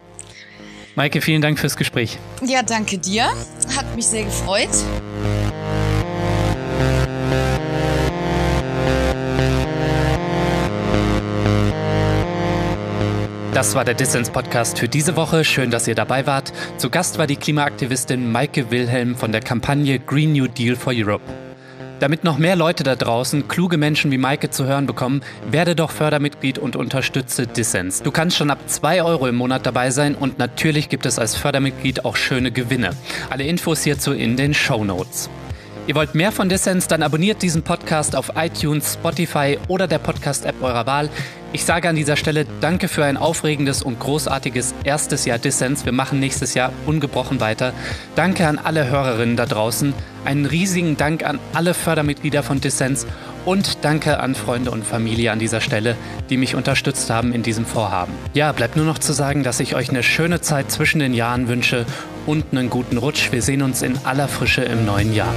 Maike, vielen Dank fürs Gespräch. Ja, danke dir. Hat mich sehr gefreut. Das war der Dissens Podcast für diese Woche. Schön, dass ihr dabei wart. Zu Gast war die Klimaaktivistin Maike Wilhelm von der Kampagne Green New Deal for Europe. Damit noch mehr Leute da draußen kluge Menschen wie Maike zu hören bekommen, werde doch Fördermitglied und unterstütze Dissens. Du kannst schon ab 2 Euro im Monat dabei sein und natürlich gibt es als Fördermitglied auch schöne Gewinne. Alle Infos hierzu in den Show Notes. Ihr wollt mehr von Dissens, dann abonniert diesen Podcast auf iTunes, Spotify oder der Podcast-App eurer Wahl. Ich sage an dieser Stelle Danke für ein aufregendes und großartiges erstes Jahr Dissens. Wir machen nächstes Jahr ungebrochen weiter. Danke an alle Hörerinnen da draußen. Einen riesigen Dank an alle Fördermitglieder von Dissens und danke an Freunde und Familie an dieser Stelle, die mich unterstützt haben in diesem Vorhaben. Ja, bleibt nur noch zu sagen, dass ich euch eine schöne Zeit zwischen den Jahren wünsche und einen guten Rutsch. Wir sehen uns in aller Frische im neuen Jahr.